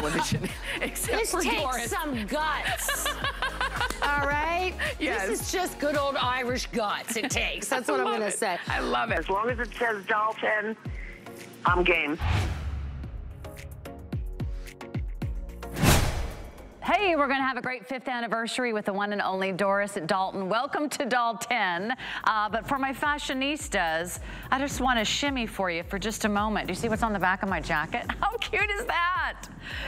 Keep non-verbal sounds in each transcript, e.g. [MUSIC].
[LAUGHS] Except this for takes Doris. some guts. [LAUGHS] All right? Yes. This is just good old Irish guts it takes. That's [LAUGHS] what I I'm going to say. I love it. As long as it says Dalton, I'm game. Hey, we're gonna have a great fifth anniversary with the one and only Doris at Dalton. Welcome to Doll 10. Uh, but for my fashionistas, I just wanna shimmy for you for just a moment. Do you see what's on the back of my jacket? How cute is that?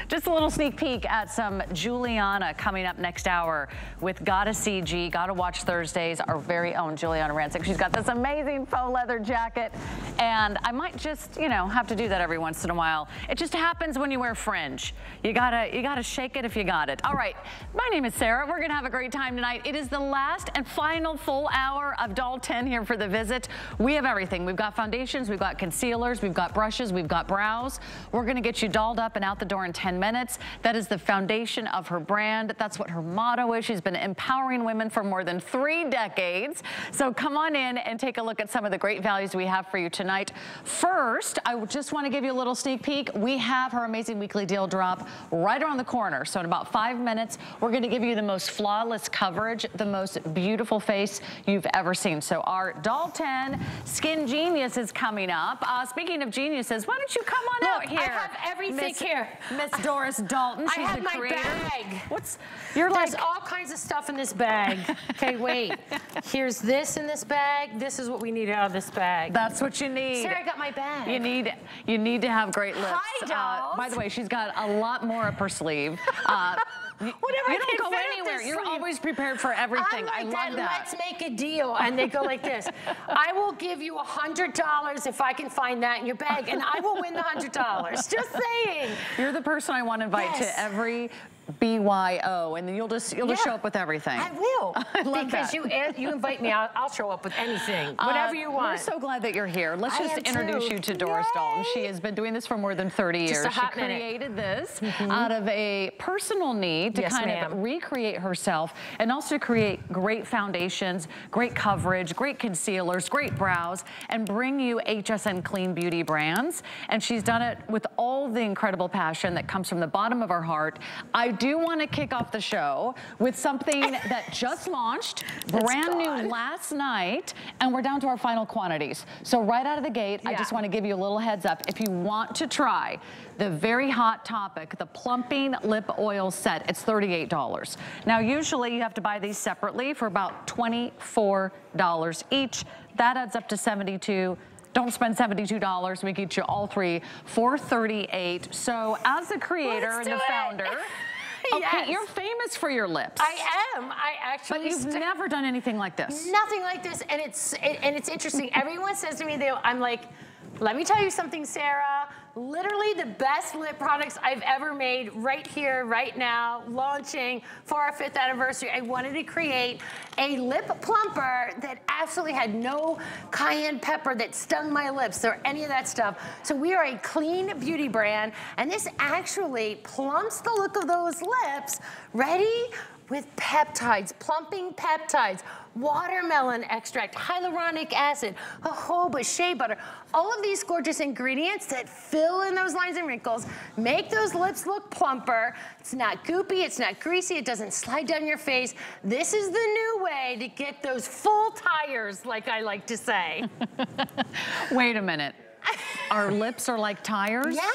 Just a little sneak peek at some Giuliana coming up next hour with Gotta CG, Gotta Watch Thursdays, our very own Giuliana Rancic. She's got this amazing faux leather jacket. And I might just, you know, have to do that every once in a while. It just happens when you wear fringe. You gotta, you gotta shake it if you got it. All right, my name is Sarah. We're gonna have a great time tonight. It is the last and final full hour of Doll 10 here for the visit. We have everything. We've got foundations, we've got concealers, we've got brushes, we've got brows. We're gonna get you dolled up and out the door in 10 minutes. That is the foundation of her brand. That's what her motto is. She's been empowering women for more than three decades. So come on in and take a look at some of the great values we have for you tonight. First, I just wanna give you a little sneak peek. We have her amazing weekly deal drop right around the corner. So in about five minutes, we're gonna give you the most flawless coverage, the most beautiful face you've ever seen. So our Doll 10 Skin Genius is coming up. Uh, speaking of geniuses, why don't you come on out here? I have everything Miss- here. Miss Doris Dalton, I she's have the my creator. bag. What's, you're There's like, all kinds of stuff in this bag. Okay, wait. [LAUGHS] Here's this in this bag. This is what we need out of this bag. that's what you need. Sarah, I got my bag. You need you need to have great lips. Hi, dolls. Uh, by the way, she's got a lot more up her sleeve. Uh, [LAUGHS] Whatever I you don't go anywhere. You're always prepared for everything. I'm like I love that. Let's make a deal. And they go like this. I will give you a $100 if I can find that in your bag, and I will win the $100. Just saying. You're the person I want to invite Yes. to every BYO, and then you'll just you'll just show up with everything. I will. [LAUGHS] I love because that. you you invite me, I'll, I'll show up with anything, Uh, whatever you want. We're so glad that you're here. Let's I just introduce too. you to Doris Yay. Dalton. She has been doing this for more than 30 years. Just a hot she minute. created this out of a personal need to Yes, kind of recreate herself and also create great foundations, great coverage, great concealers, great brows, and bring you HSN Clean Beauty brands. And she's done it with all the incredible passion that comes from the bottom of her heart. I do want to kick off the show with something [LAUGHS] that just launched, brand new last night, and we're down to our final quantities. So right out of the gate, I just want to give you a little heads up. If you want to try the very hot topic, the plumping lip oil set, it's $38. Now, usually you have to buy these separately for about $24 each. That adds up to 72 don't spend $72. We get you all three for 38 So as the creator Let's and the it. founder, [LAUGHS] okay, Yes. you're famous for your lips. I am. I actually. but you've never done anything like this. Nothing like this, and it's it, and it's interesting. Everyone says to me, they, I'm like, let me tell you something, Sarah. Literally the best lip products I've ever made right here, right now, launching for our fifth anniversary. I wanted to create a lip plumper that absolutely had no cayenne pepper that stung my lips or any of that stuff. So we are a clean beauty brand, and this actually plumps the look of those lips. Ready? with peptides, plumping peptides, watermelon extract, hyaluronic acid, jojoba, shea butter, all of these gorgeous ingredients that fill in those lines and wrinkles, make those lips look plumper. It's not goopy, it's not greasy, it doesn't slide down your face. This is the new way to get those full tires, like I like to say. [LAUGHS] Wait a minute. [LAUGHS] Our lips are like tires? Yes,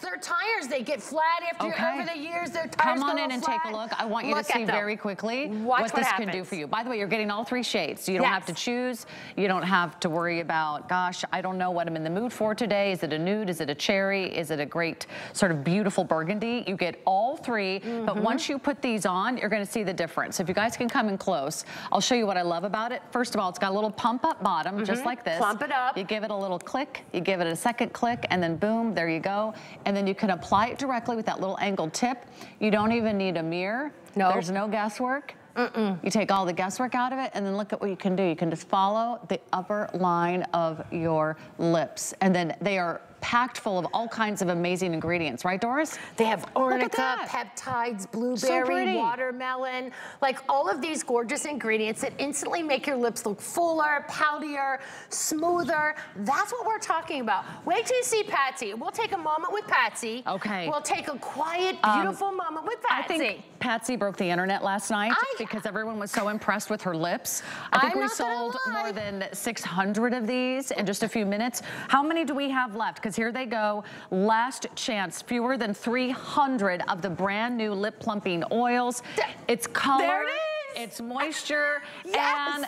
they're tires. They get flat after Okay. over the years. Their tires Come on in and flat. take a look. I want you Look to see very quickly Watch what this can do for you. By the way, you're getting all three shades. So you don't have to choose. You don't have to worry about, gosh, I don't know what I'm in the mood for today. Is it a nude? Is it a cherry? Is it a great sort of beautiful burgundy? You get all 3 but Mm-hmm. once you put these on, you're gonna see the difference. If you guys can come in close, I'll show you what I love about it. First of all, it's got a little pump up bottom, just like this. Mm-hmm. Plump it up. You give it a little click, you give it a second click, and then boom, there you go. And then you can apply it directly with that little angled tip. You don't even need a mirror. No. There's no guesswork. You take all the guesswork out of it, and then look at what you can do. You can just follow the upper line of your lips. And then they are packed full of all kinds of amazing ingredients, right, Doris? They have arnica, peptides, blueberry, so watermelon, like all of these gorgeous ingredients that instantly make your lips look fuller, poutier, smoother. That's what we're talking about. Wait till you see Patsy. We'll take a moment with Patsy. Okay. We'll take a quiet, um, beautiful um, moment with Patsy. I think Patsy broke the internet last night I, because everyone was so impressed with her lips. I think I'm we sold more than 600 of these in just a few minutes. How many do we have left? Because here they go. Last chance. Fewer than 300 of the brand new lip plumping oils. It's color. There it is. It's moisture. Yes. And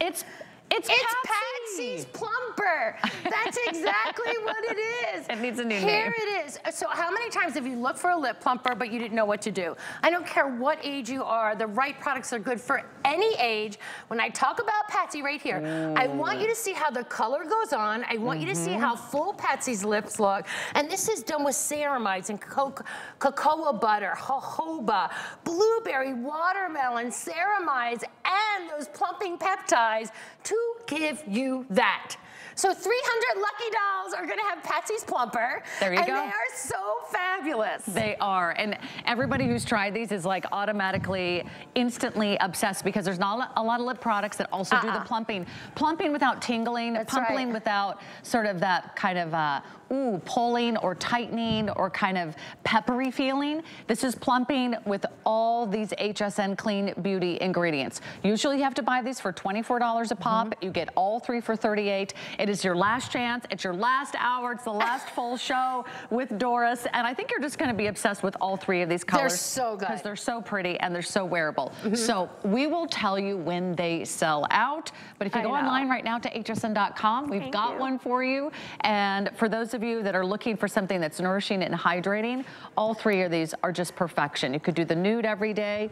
it's it's, it's Patsy's Plumper. That's [LAUGHS] exactly what it is. It needs a new Here name. Here it is. So how many times have you looked for a lip plumper but you didn't know what to do? I don't care what age you are, the right products are good for any age. When I talk about Patsy right here, mm. I want you to see how the color goes on. I want mm -hmm. you to see how mm-hmm. full Patsy's lips look. And this is done with ceramides and co cocoa butter, jojoba, blueberry, watermelon, ceramides, and those plumping peptides to give you that. So 300 lucky dolls are gonna have Patsy's Plumper. There you and go. And they are so fabulous. They are. And everybody who's tried these is like automatically, instantly obsessed because there's not a lot of lip products that also uh -uh. do the uh-uh. plumping. Plumping without tingling, That's pumping right. without sort of that kind of uh, ooh, pulling or tightening or kind of peppery feeling. This is plumping with all these HSN Clean Beauty ingredients. Usually you have to buy these for $24 a pop. Mm -hmm. You get all three for 38. It is your last chance. It's your last hour. It's the last [LAUGHS] full show with Doris. And I think you're just gonna be obsessed with all three of these colors. They're so good. Because they're so pretty and they're so wearable. Mm -hmm. So we will tell you when they sell out. But if you I go know. online right now to hsn.com, we've Thank got you. one for you. And for those of you that are looking for something that's nourishing and hydrating, all three of these are just perfection. You could do the nude every day,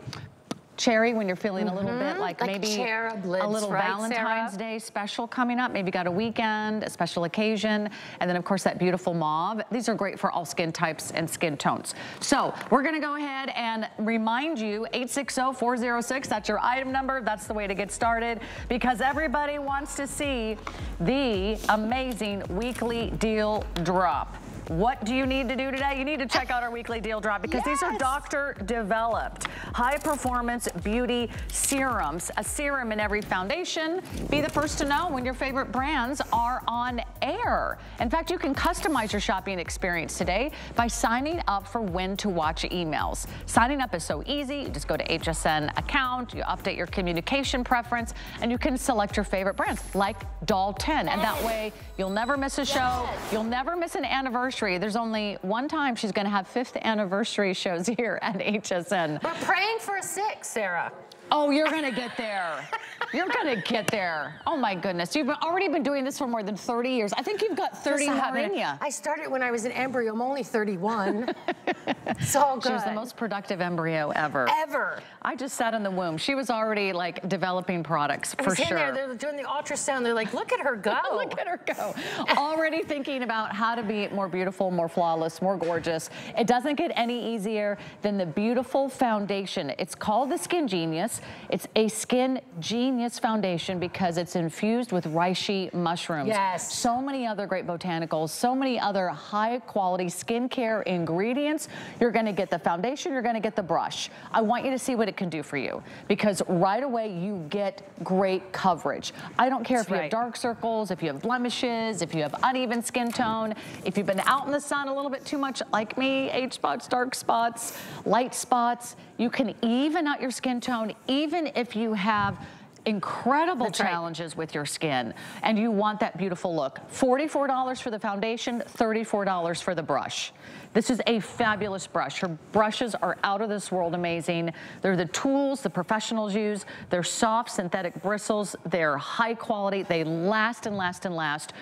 cherry when you're feeling mm -hmm. a little bit mm-hmm. like, like maybe a little right, Valentine's Sarah? Day special coming up. Maybe got a weekend, a special occasion, and then of course that beautiful mauve. These are great for all skin types and skin tones. So we're gonna go ahead and remind you 860-406, that's your item number. That's the way to get started because everybody wants to see the amazing weekly deal drop. What do you need to do today? You need to check out our weekly deal drop because yes. these are doctor developed high performance beauty serums. A serum in every foundation. Be the first to know when your favorite brands are on air. In fact, you can customize your shopping experience today by signing up for when to watch emails. Signing up is so easy. You just go to HSN account, you update your communication preference, and you can select your favorite brands like Doll 10. And that way you'll never miss a show. You'll never miss an anniversary anniversary. There's only one time she's going to have fifth anniversary shows here at HSN. We're praying for a six, Sarah. Oh, you're gonna get there. [LAUGHS] You're gonna get there. Oh my goodness. You've already been doing this for more than 30 years. I think you've got 30 more in you. I started when I was an embryo. I'm only 31. [LAUGHS] it's all good. She was the most productive embryo ever. Ever. I just sat in the womb. She was already like developing products for sure. There, they're doing the ultrasound. They're like, look at her go. [LAUGHS] look at her go. already thinking about how to be more beautiful, more flawless, more gorgeous. It doesn't get any easier than the beautiful foundation. It's called the Skin Genius. It's a Skin Genius Foundation because it's infused with reishi mushrooms. Yes. So many other great botanicals, so many other high quality skincare ingredients. You're gonna get the foundation, you're gonna get the brush. I want you to see what it can do for you because right away you get great coverage. I don't care That's if you right. have dark circles, if you have blemishes, if you have uneven skin tone, if you've been out in the sun a little bit too much like me, age spots, dark spots, light spots, you can even out your skin tone even if you have incredible That's challenges right. with your skin and you want that beautiful look. $44 for the foundation, $34 for the brush. This is a fabulous brush. Her brushes are out of this world amazing. They're the tools the professionals use. They're soft synthetic bristles. They're high quality. They last and last and last.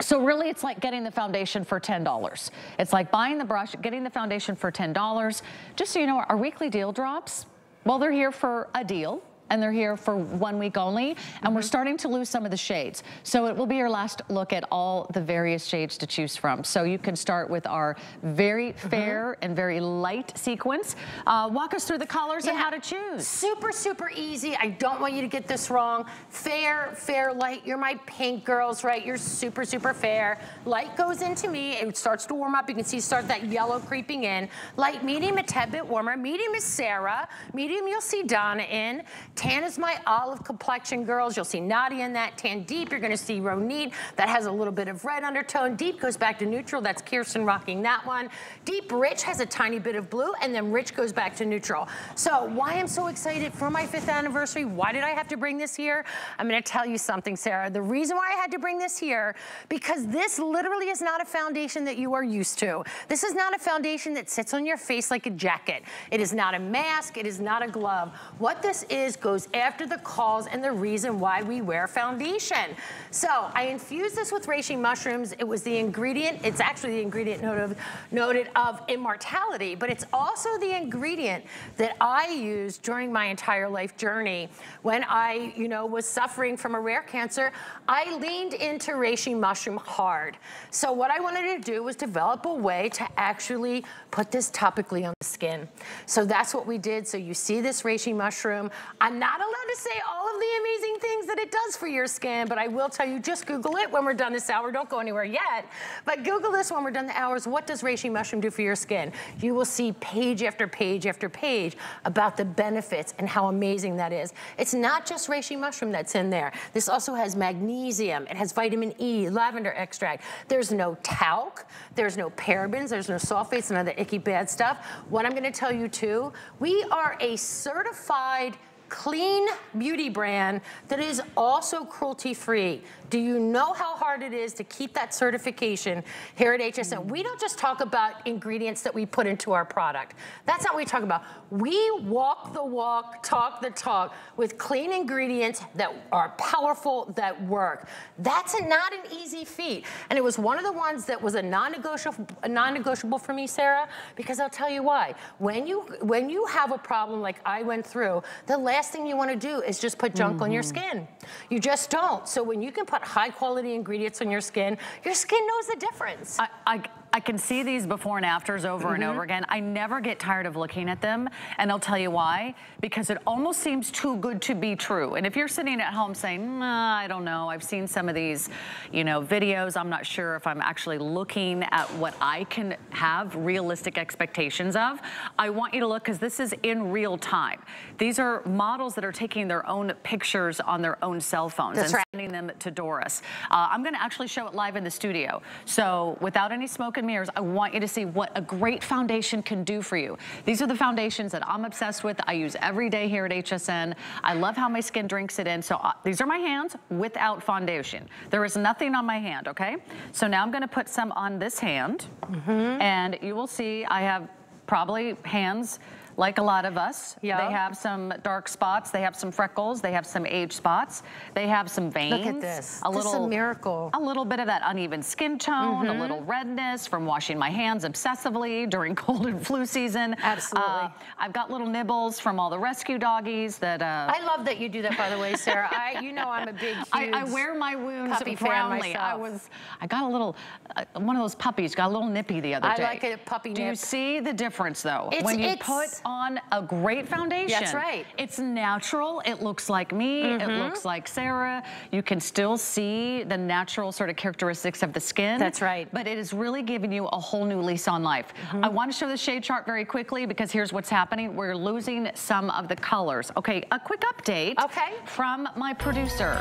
So really it's like getting the foundation for $10. It's like buying the brush, getting the foundation for $10. Just so you know, our weekly deal drops, well, they're here for a deal. And they're here for one week only. And mm -hmm. we're mm-hmm. starting to lose some of the shades. So it will be your last look at all the various shades to choose from. So you can start with our very mm-hmm. fair mm -hmm. and very light sequence. Uh, walk us through the colors yeah. and how to choose. Super, super easy. I don't want you to get this wrong. Fair, fair, light. You're my pink girls, right? You're super, super fair. Light goes into me. It starts to warm up. You can see start that yellow creeping in. Light, medium, a tad bit warmer. Medium is Sarah. Medium, you'll see Donna in. Tan is my olive complexion girls. You'll see Nadia in that. Tan deep, you're gonna see Ronit. That has a little bit of red undertone. Deep goes back to neutral. That's Kirsten rocking that one. Deep rich has a tiny bit of blue, and then rich goes back to neutral. So why I'm so excited for my fifth anniversary, why did I have to bring this here? I'm gonna tell you something, Sarah. The reason why I had to bring this here, because this literally is not a foundation that you are used to. This is not a foundation that sits on your face like a jacket. It is not a mask, it is not a glove. What this is goes after the cause and the reason why we wear foundation. So I infused this with reishi mushrooms. It was the ingredient, it's actually the ingredient noted of, noted of immortality, but it's also the ingredient that I used during my entire life journey. When I, you know, was suffering from a rare cancer, I leaned into reishi mushroom hard. So what I wanted to do was develop a way to actually put this topically on the skin. So that's what we did. So you see this reishi mushroom. I'm not allowed to say all of the amazing things that it does for your skin, but I will tell you, just Google it when we're done this hour. Don't go anywhere yet, but Google this when we're done the hours. What does reishi mushroom do for your skin? You will see page after page after page about the benefits and how amazing that is. It's not just reishi mushroom that's in there. This also has magnesium. It has vitamin E, lavender extract. There's no talc. There's no parabens. There's no sulfates, none of the icky bad stuff. What I'm gonna tell you too, we are a certified clean beauty brand that is also cruelty free. Do you know how hard it is to keep that certification here at HSN? We don't just talk about ingredients that we put into our product. That's not what we talk about. We walk the walk, talk the talk with clean ingredients that are powerful, that work. That's a, not an easy feat. And it was one of the ones that was a non-negotiable non-negotiable for me, Sarah, because I'll tell you why. When you, when you have a problem like I went through, the last thing you want to do is just put junk mm -hmm. on your mm-hmm. skin. You just don't. So when you can put high quality ingredients on your skin, your skin knows the difference. I, I, I can see these before and afters over mm -hmm. and mm-hmm. over again. I never get tired of looking at them, and I'll tell you why. Because it almost seems too good to be true. And if you're sitting at home saying, I don't know, I've seen some of these, you know, videos, I'm not sure if I'm actually looking at what I can have realistic expectations of. I want you to look, because this is in real time. These are models that are taking their own pictures on their own cell phones That's and right. sending them to Doris. Uh, I'm gonna actually show it live in the studio. So without any smoke and mirrors, I want you to see what a great foundation can do for you. These are the foundations that I'm obsessed with. I use every day here at HSN. I love how my skin drinks it in. So uh, these are my hands without foundation. There is nothing on my hand, okay? So now I'm gonna put some on this hand. Mm -hmm. And you will see I have probably hands like a lot of us. Yep. They have some dark spots, they have some freckles, they have some age spots, they have some veins. Look at this. A this little, is a miracle. A little bit of that uneven skin tone, mm -hmm. a mm-hmm. little redness from washing my hands obsessively during [LAUGHS] cold and flu season. Absolutely. Uh, I've got little nibbles from all the rescue doggies that... Uh, I love that you do that, by the way, Sarah. I, you know I'm a big, I, I, wear my wounds proudly. I was, I got a little, uh, one of those puppies got a little nippy the other I day. I like a puppy Do you see the difference, though? It's, when you put on a great foundation. That's right. It's natural. It looks like me. Mm -hmm. It mm-hmm. looks like Sarah. You can still see the natural sort of characteristics of the skin. That's right. But it is really giving you a whole new lease on life. Mm -hmm. I want to show the shade chart very quickly because here's what's happening. We're losing some of the colors. Okay, a quick update okay. from my producer.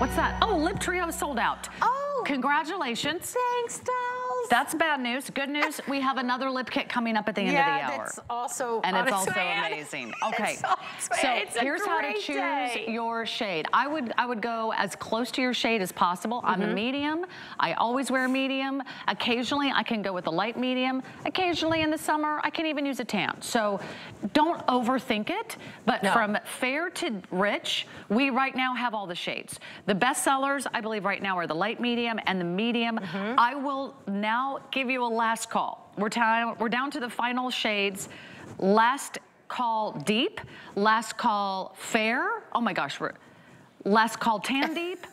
What's that? Oh, Lip Trio sold out. Oh. Congratulations. Thanks, Dom. That's bad news. Good news, we have another lip kit coming up at the end yeah, of the hour. that's also And it's also [LAUGHS] amazing. Okay, so here's how to choose day. your shade. I would I would go as close to your shade as possible. Mm -hmm. I'm a mm-hmm. medium. I always wear medium. Occasionally, I can go with a light medium. Occasionally in the summer, I can even use a tan. So don't overthink it, but no. from fair to rich, we right now have all the shades. The best sellers, I believe right now, are the light medium and the medium. Mm -hmm. I will now give you a last call. We're, we're down to the final shades. Last call deep, last call fair. Oh my gosh, we're, last call tan [LAUGHS] deep.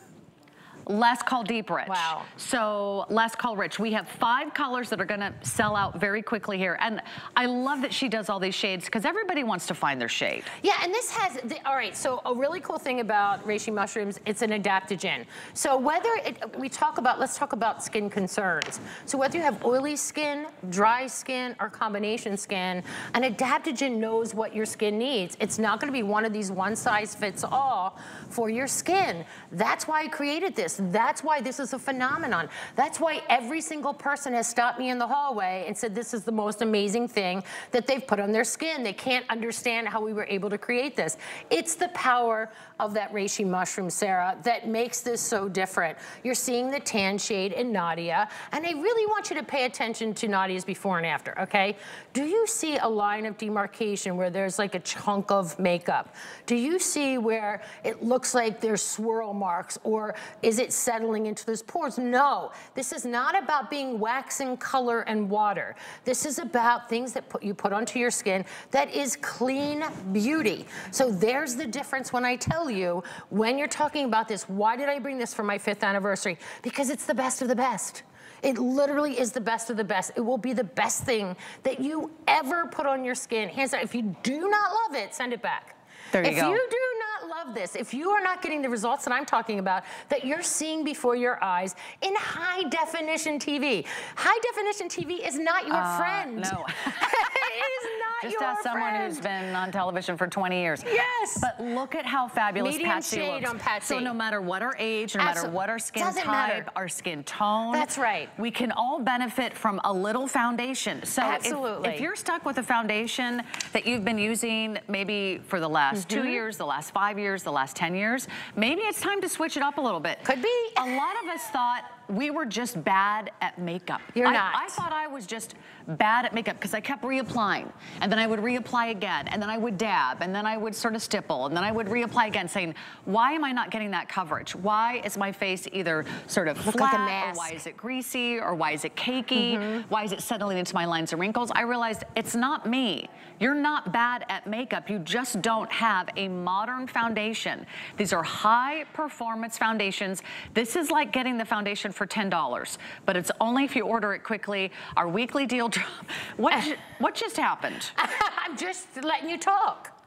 Last call deep rich. Wow. So last call rich. We have five colors that are gonna sell out very quickly here. And I love that she does all these shades because everybody wants to find their shade. Yeah, and this has, the, all right, so a really cool thing about reishi mushrooms, it's an adaptogen. So whether it, we talk about, let's talk about skin concerns. So whether you have oily skin, dry skin, or combination skin, an adaptogen knows what your skin needs. It's not gonna be one of these one size fits all for your skin. That's why I created this. That's why this is a phenomenon. That's why every single person has stopped me in the hallway and said this is the most amazing thing that they've put on their skin. They can't understand how we were able to create this. It's the power of that reishi mushroom, Sarah, that makes this so different. You're seeing the tan shade in Nadia, and I really want you to pay attention to Nadia's before and after, okay? Do you see a line of demarcation where there's like a chunk of makeup? Do you see where it looks like there's swirl marks, or is it settling into those pores? No, this is not about being wax and color and water. This is about things that put, you put onto your skin that is clean beauty. So there's the difference when I tell you, when you're talking about this, why did I bring this for my fifth anniversary? Because it's the best of the best. It literally is the best of the best. It will be the best thing that you ever put on your skin. Hands down, if you do not love it, send it back. There you if go. you do not love this, if you are not getting the results that I'm talking about, that you're seeing before your eyes in high definition TV. High definition TV is not your Uh, friend. no. [LAUGHS] it is [LAUGHS] not your friend. Just your as someone who's been on television for 20 years. Yes. But look at how fabulous Medium Patsy shade looks. on Patsy. So no matter what our age, no matter what our skin doesn't type, matter. our skin tone. That's right. We can all benefit from a little foundation. So if- Absolutely. If, you're stuck with a foundation that you've been using maybe for the last two Mm-hmm. years, the last five years, the last 10 years, maybe it's time to switch it up a little bit. Could be. A lot of us thought we were just bad at makeup. You're I- not. I thought I was just bad at makeup because I kept reapplying and then I would reapply again and then I would dab and then I would sort of stipple and then I would reapply again saying, why am I not getting that coverage? Why is my face either sort of Look flat like a or why is it greasy or why is it cakey? Mm-hmm. Why is it settling into my lines and wrinkles? I realized it's not me. You're not bad at makeup. You just don't have a modern foundation. These are high performance foundations. This is like getting the foundation for $10, but it's only if you order it quickly. Our weekly deal drop. [LAUGHS] What, what just happened? [LAUGHS] I'm just letting you talk.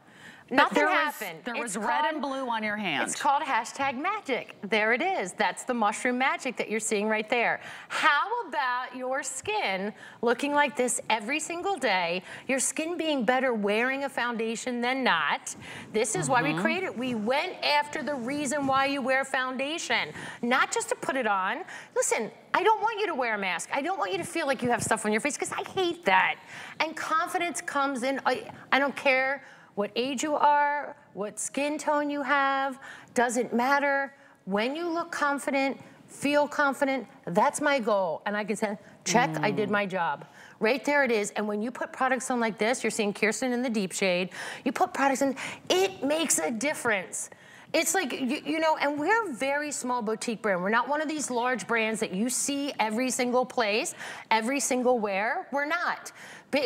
Nothing there was- happened. there was It's red and blue on your hand. It's called hashtag magic. There it is. That's the mushroom magic that you're seeing right there. How about your skin looking like this every single day? Your skin being better wearing a foundation than not. This is why we Mm-hmm. created. We went after the reason why you wear foundation, not just to put it on. Listen, I don't want you to wear a mask. I don't want you to feel like you have stuff on your face because I hate that. And confidence comes in. I, I don't care what age you are, what skin tone you have, doesn't matter. When you look confident, feel confident, that's my goal. And I can say, check, I did mm. my job. Right there it is. And when you put products on like this, you're seeing Kirsten in the deep shade, you put products in, it makes a difference. It's like, you, you know, and we're a very small boutique brand. We're not one of these large brands that you see every single place, every single where. We're not.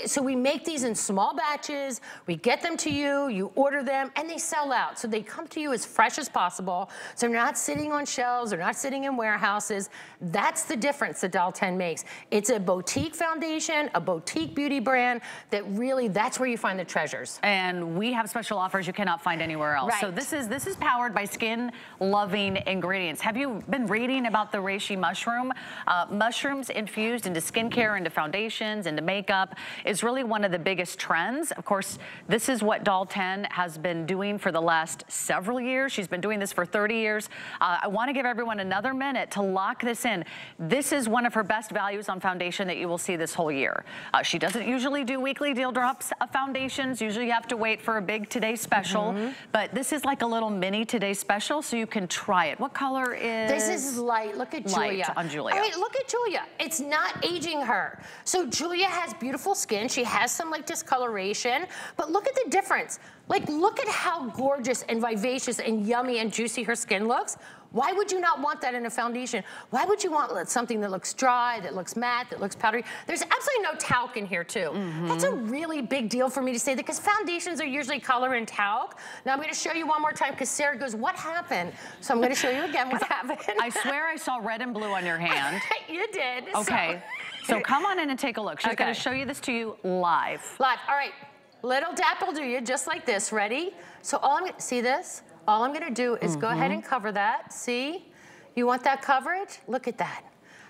So we make these in small batches, we get them to you, you order them, and they sell out. So they come to you as fresh as possible. So they're not sitting on shelves, they're not sitting in warehouses. That's the difference that Doll 10 makes. It's a boutique foundation, a boutique beauty brand that really, that's where you find the treasures. and we have special offers you cannot find anywhere else. So this is this is powered by skin loving ingredients. Have you been reading about the reishi mushroom? Uh, mushrooms infused into skincare, into foundations, into makeup is really one of the biggest trends. Of course, this is what Doll 10 has been doing for the last several years. She's been doing this for 30 years. Uh, I want to give everyone another minute to lock this in. This is one of her best values on foundation that you will see this whole year. Uh, she doesn't usually do weekly deal drops of foundations. Usually you have to wait for a big today special, Mm-hmm. but this is like a little mini today special so you can try it. What color is? This is light. Look at light Julia. on Julia. All right, look at Julia. It's not aging her. So Julia has beautiful skin. She has some like discoloration, but look at the difference. Like, look at how gorgeous and vivacious and yummy and juicy her skin looks. Why would you not want that in a foundation? Why would you want something that looks dry, that looks matte, that looks powdery? There's absolutely no talc in here too. Mm -hmm. That's a really big deal for me to say that because foundations are usually color and talc. Now I'm gonna show you one more time because Sarah goes, what happened? So I'm gonna show you again what [LAUGHS] happened. I swear I saw red and blue on your [LAUGHS] hand. you did. Okay. So. So. come on in and take a look. She's okay. gonna show you this to you live. Live, all right. Little dap will do you, just like this, ready? So all I'm, gonna see this? All I'm gonna do is mm -hmm. go ahead and cover that, see? You want that coverage? Look at that.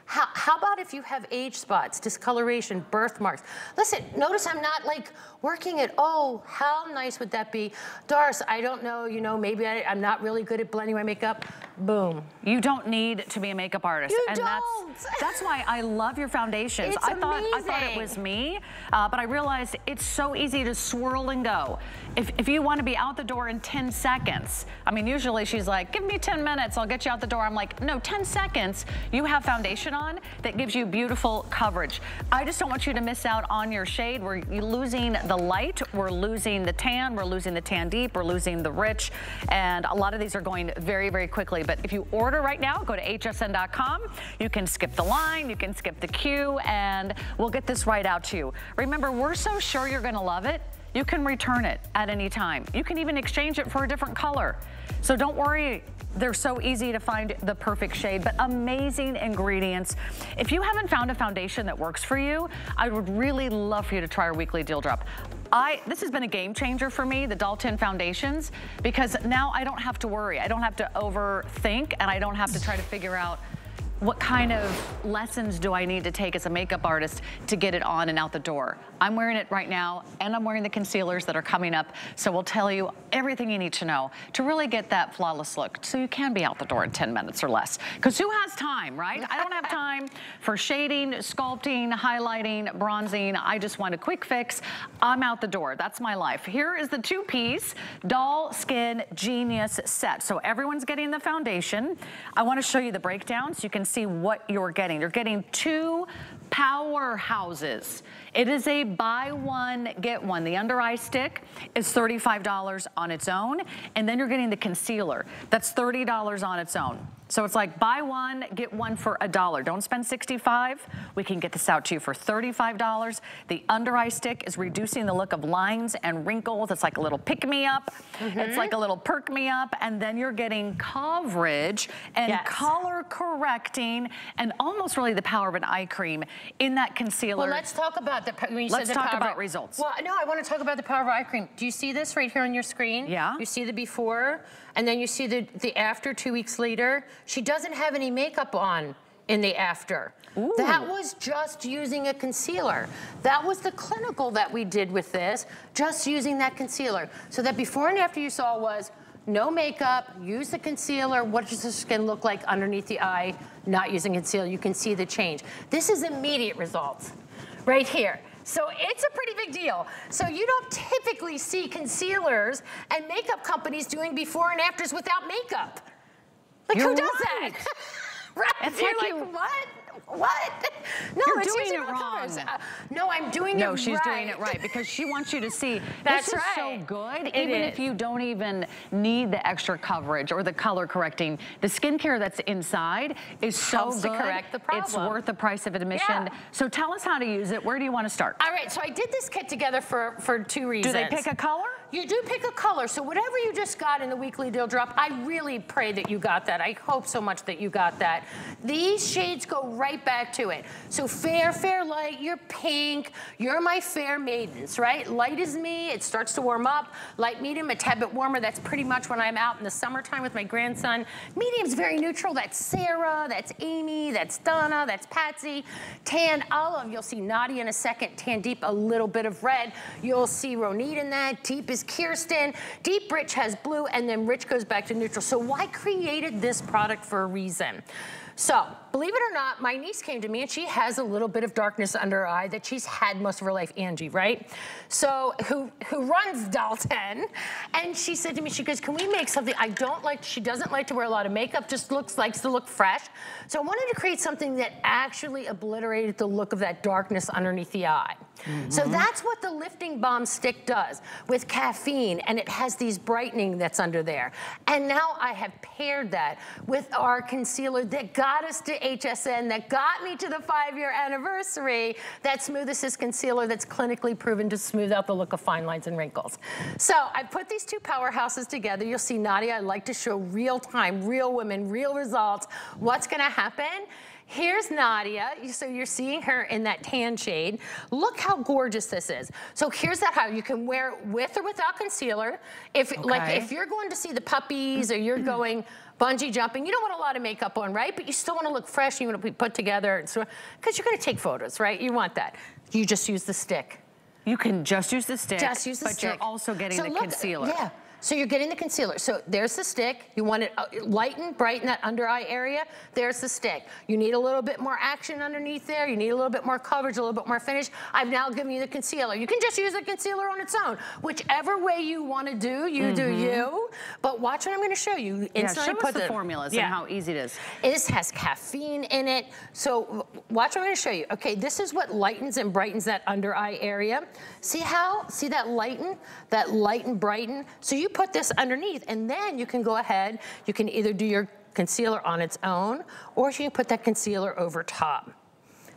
How, how, about if you have age spots, discoloration, birthmarks? Listen, notice I'm not like working it. Oh, how nice would that be? Doris, I don't know, you know, maybe I, am not really good at blending my makeup. Boom. You don't need to be a makeup artist. You and don't. That's, [LAUGHS] that's why I love your foundations. It's I thought I thought it was me, uh, but I realized it's so easy to swirl and go. If, if you want to be out the door in 10 seconds, I mean, usually she's like, give me 10 minutes, I'll get you out the door. I'm like, no, 10 seconds, you have foundation on that gives you beautiful coverage. I just don't want you to miss out on your shade. We're losing the light, we're losing the tan, we're losing the tan deep, we're losing the rich, and a lot of these are going very, very quickly. But if you order right now, go to hsn.com. You can skip the line, you can skip the queue, and we'll get this right out to you. Remember, we're so sure you're gonna love it, you can return it at any time. You can even exchange it for a different color. So don't worry, they're so easy to find the perfect shade, but amazing ingredients. If you haven't found a foundation that works for you, I would really love for you to try our weekly deal drop. I, this has been a game changer for me, the Dalton foundations, because now I don't have to worry. I don't have to overthink and I don't have to try to figure out what kind of lessons do I need to take as a makeup artist to get it on and out the door? I'm wearing it right now, and I'm wearing the concealers that are coming up, so we'll tell you everything you need to know to really get that flawless look so you can be out the door in 10 minutes or less. Because who has time, right? I don't have time for shading, sculpting, highlighting, bronzing. I just want a quick fix. I'm out the door. That's my life. Here is the two-piece Doll Skin Genius set. So everyone's getting the foundation. I want to show you the breakdown so you can see what you're getting. You're getting two powerhouses. It is a buy one, get one. The under eye stick is $35 on its own, and then you're getting the concealer. That's $30 on its own. So it's like buy one, get one for a dollar. Don't spend 65. We can get this out to you for $35. The under eye stick is reducing the look of lines and wrinkles. It's like a little pick me up. Mm -hmm. It's like a little perk me up. And then you're getting coverage and yes. color correcting and almost really the power of an eye cream in that concealer. Well, let's talk about the, when you let's said the talk power about results. Well, no, I want to talk about the power of eye cream. Do you see this right here on your screen? Yeah. You see the before? And then you see the, the after two weeks later. She doesn't have any makeup on in the after. Ooh. That was just using a concealer. That was the clinical that we did with this, just using that concealer. So that before and after you saw was no makeup, use the concealer, what does the skin look like underneath the eye, not using concealer, you can see the change. This is immediate results, right here. So it's a pretty big deal. So you don't typically see concealers and makeup companies doing before and afters without makeup. Like You're who does right. that? [LAUGHS] right? It's You're like, like what? What? No, You're doing it wrong. Uh, no, I'm doing no, it right. No, she's doing it right because she wants you to see [LAUGHS] That's this is right. so good. It even is. if you don't even need the extra coverage or the color correcting, the skincare that's inside is so Helps good. To correct the problem. It's worth the price of admission. Yeah. So tell us how to use it. Where do you want to start? All right, so I did this kit together for, for two reasons. Do they pick a color? You do pick a color. So whatever you just got in the weekly deal drop, I really pray that you got that. I hope so much that you got that. These shades go right back to it. So fair, fair light, you're pink, you're my fair maidens, right? Light is me, it starts to warm up. Light medium, a tad bit warmer, that's pretty much when I'm out in the summertime with my grandson. Medium's very neutral, that's Sarah, that's Amy, that's Donna, that's Patsy. Tan olive, you'll see Nadia in a second. Tan deep, a little bit of red. You'll see Ronit in that. Deep is Kirsten. Deep Rich has blue, and then Rich goes back to neutral. So why created this product for a reason? So, believe it or not, my niece came to me and she has a little bit of darkness under her eye that she's had most of her life, Angie, right? So, who who runs Dalton, and she said to me, she goes, can we make something, I don't like, she doesn't like to wear a lot of makeup, just looks, likes to look fresh. So I wanted to create something that actually obliterated the look of that darkness underneath the eye. Mm -hmm. So that's what the lifting balm stick does with caffeine, and it has these brightening that's under there. And now I have paired that with our concealer that got us to HSN, that got me to the five-year anniversary, that Smooth Assist Concealer that's clinically proven to smooth out the look of fine lines and wrinkles. So I put these two powerhouses together. You'll see Nadia, I like to show real time, real women, real results. What's gonna happen? Here's Nadia. So you're seeing her in that tan shade. Look how gorgeous this is. So here's that how you can wear it with or without concealer. If okay. like if you're going to see the puppies or you're [CLEARS THROAT] going bungee jumping, you don't want a lot of makeup on, right? But you still want to look fresh. You want to be put together, and so because you're going to take photos, right? You want that. You just use the stick. You can just use the stick. Just use the but stick. But you're also getting so the look, concealer. Yeah. So you're getting the concealer. So there's the stick. You want it uh, lighten, brighten that under eye area. There's the stick. You need a little bit more action underneath there. You need a little bit more coverage, a little bit more finish. I've now given you the concealer. You can just use the concealer on its own. Whichever way you want to do, you mm -hmm. do mm-hmm. you. But watch what I'm going to show you. Instantly yeah, show us the, the formulas yeah. and how easy it is. This has caffeine in it. So watch what I'm going to show you. Okay, this is what lightens and brightens that under eye area. See how? See that lighten? That lighten, brighten? So you put this underneath and then you can go ahead, you can either do your concealer on its own or you can put that concealer over top.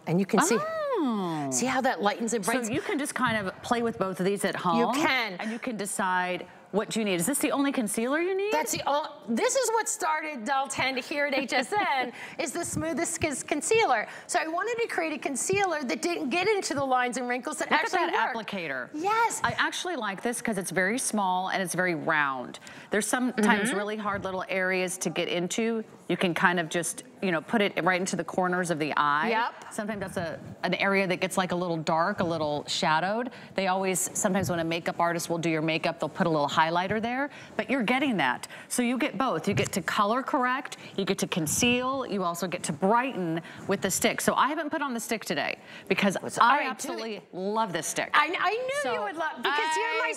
And you can see, oh. see how that lightens and brightens. So you can just kind of play with both of these at home. You can. And you can decide what do you need? Is this the only concealer you need? That's the only, this is what started Doll 10 here at HSN, [LAUGHS] is the smoothest concealer. So I wanted to create a concealer that didn't get into the lines and wrinkles that Look actually at that work. applicator. Yes. I actually like this because it's very small and it's very round. There's sometimes mm -hmm. really hard little areas to get into. You can kind of just you know, put it right into the corners of the eye. Yep. Sometimes that's a, an area that gets like a little dark, a little shadowed. They always, sometimes when a makeup artist will do your makeup, they'll put a little highlighter there, but you're getting that. So you get both. You get to color correct, you get to conceal, you also get to brighten with the stick. So I haven't put on the stick today because I absolutely love this stick. I, I knew so you would love, because I, you're my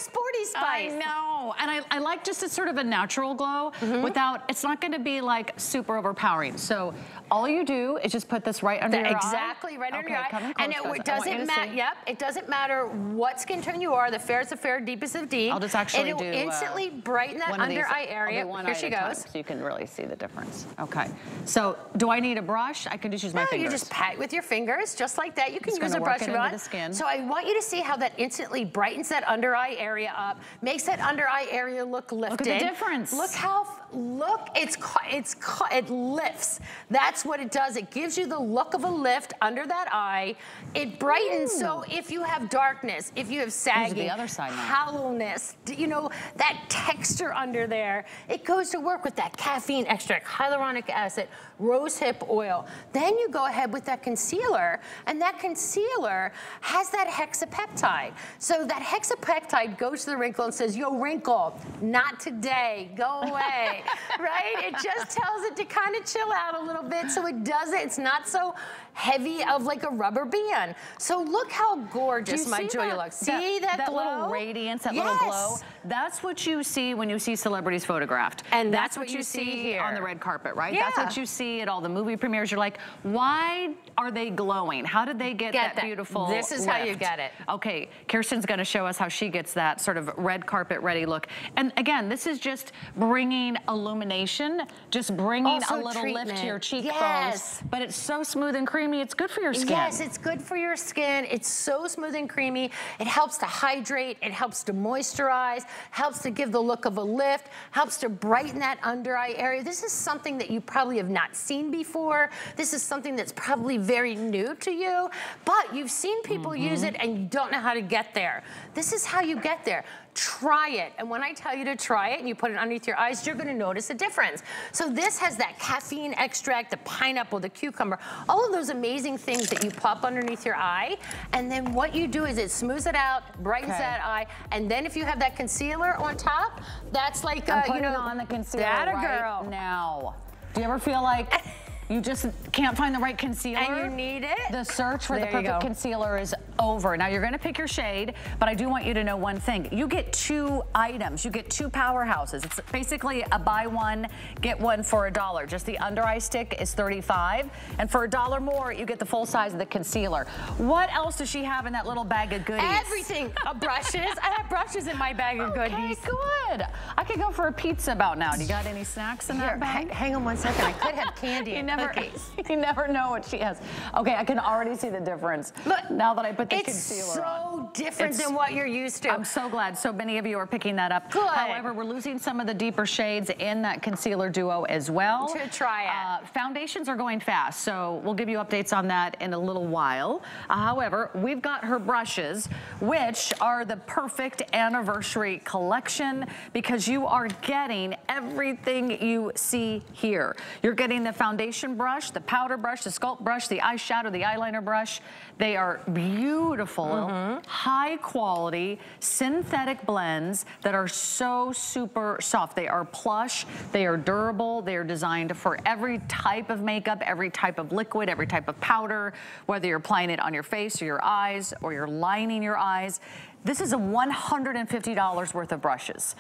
I, I like just a sort of a natural glow mm -hmm. without, it's not gonna be like super overpowering. So all you do is just put this right under the, your exactly, eye. right under your eye. And it, it doesn't matter, yep, it doesn't matter what skin tone you are, the fair is the fair, deep is the deep. I'll just actually and do it will instantly uh, brighten that under eye area. Here she goes. so you can really see the difference. Okay. So do I need a brush? I can just use my fingers. no, you just pat with your fingers, just like that. You can use a brush if you want. So I want you to see how that instantly brightens that under eye area up, makes that under eye area look lifted. Look at the difference. Look how, look, it's, it's, it lifts. That's what it does. It gives you the look of a lift under that eye. It brightens, Ooh. so if you have darkness, if you have sagging, the other side hollowness, you know, that texture under there, it goes to work with that caffeine extract, hyaluronic acid, rosehip oil. Then you go ahead with that concealer, and that concealer has that hexapeptide. So that hexapeptide goes to the wrinkle and says, yo, wrinkle, not today, go away, [LAUGHS] right? It just tells it to kind of chill out a little bit so it doesn't, It's not so heavy of like a rubber band. So look how gorgeous my Julia looks. See that, that, glow? little radiance, that yes. little glow? That's what you see when you see celebrities photographed. And that's, that's what, what, you see, see on the red carpet, right? Yeah. That's what you see at all the movie premieres. You're like, why are they glowing? How did they get, get that, that, beautiful This is lift? how you get it. Okay, Kirsten's gonna show us how she gets that sort of red carpet ready look. And again, this is just bringing illumination, just bringing also a little treatment. lift to your cheekbones. Yes. But it's so smooth and creamy, it's good for your skin. Yes, it's good for your skin. It's so smooth and creamy. It helps to hydrate, it helps to moisturize, helps to give the look of a lift, helps to brighten that under eye area. This is something that you probably have not seen before. This is something that's probably very new to you, but you've seen people mm -hmm. use it and you don't know how to get there. This is how you get there try it. And when I tell you to try it and you put it underneath your eyes, you're gonna notice a difference. So this has that caffeine extract, the pineapple, the cucumber, all of those amazing things that you pop underneath your eye. And then what you do is it smooths it out, brightens okay. that eye, and then if you have that concealer on top, that's like, uh, you know, on the concealer that a right girl. now. Do you ever feel like [LAUGHS] You just can't find the right concealer. And you need it. The search for There the perfect concealer is over. Now you're gonna pick your shade, but I do want you to know one thing. You get two items. You get two powerhouses. It's basically a buy one, get one for a dollar. Just the under eye stick is 35. And for a dollar more, you get the full size of the concealer. What else does she have in that little bag of goodies? Everything. [LAUGHS] Uh, brushes. I have brushes in my bag of Okay, goodies. good. I could go for a pizza about now. Do you got any snacks in Here, that bag? hang on one second. I could have [LAUGHS] candy You never, cookies. [LAUGHS] you never know what she has. Okay, I can already see the difference. Look, now that I put the concealer, on. It's so different than what you're used to. I'm so glad so many of you are picking that up. Good. However, we're losing some of the deeper shades in that concealer duo as well. To try it. Uh, foundations are going fast, so we'll give you updates on that in a little while. Uh, however, we've got her brushes, which are the perfect anniversary collection because you are getting everything you see here. You're getting the foundation brush, the powder brush, the sculpt brush, the eyeshadow, the eyeliner brush. They are beautiful, Mm-hmm. high quality, synthetic blends that are so super soft. They are plush, they are durable, they are designed for every type of makeup, every type of liquid, every type of powder, whether you're applying it on your face or your eyes or you're lining your eyes. This is a $150 worth of brushes.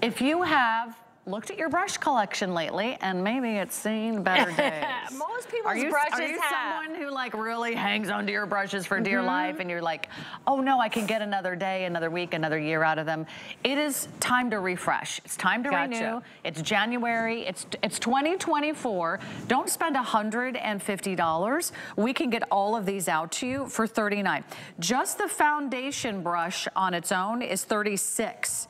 If you have looked at your brush collection lately and maybe it's seen [LAUGHS] better days. Most people's are you, brushes Are you have. someone who like really hangs onto your brushes for dear mm-hmm. life and you're like, oh no, I can get another day, another week, another year out of them. It is time to refresh. It's time to Gotcha. renew. It's January, it's, it's 2024. Don't spend $150. We can get all of these out to you for 39. Just the foundation brush on its own is 36.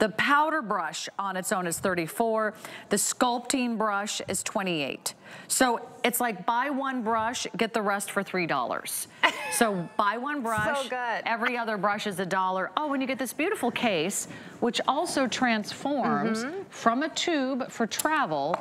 The powder brush on its own is 34. The sculpting brush is 28. So it's like buy one brush, get the rest for $3. [LAUGHS] so buy one brush. good. Every other brush is a dollar. Oh, and you get this beautiful case, which also transforms Mm-hmm. from a tube for travel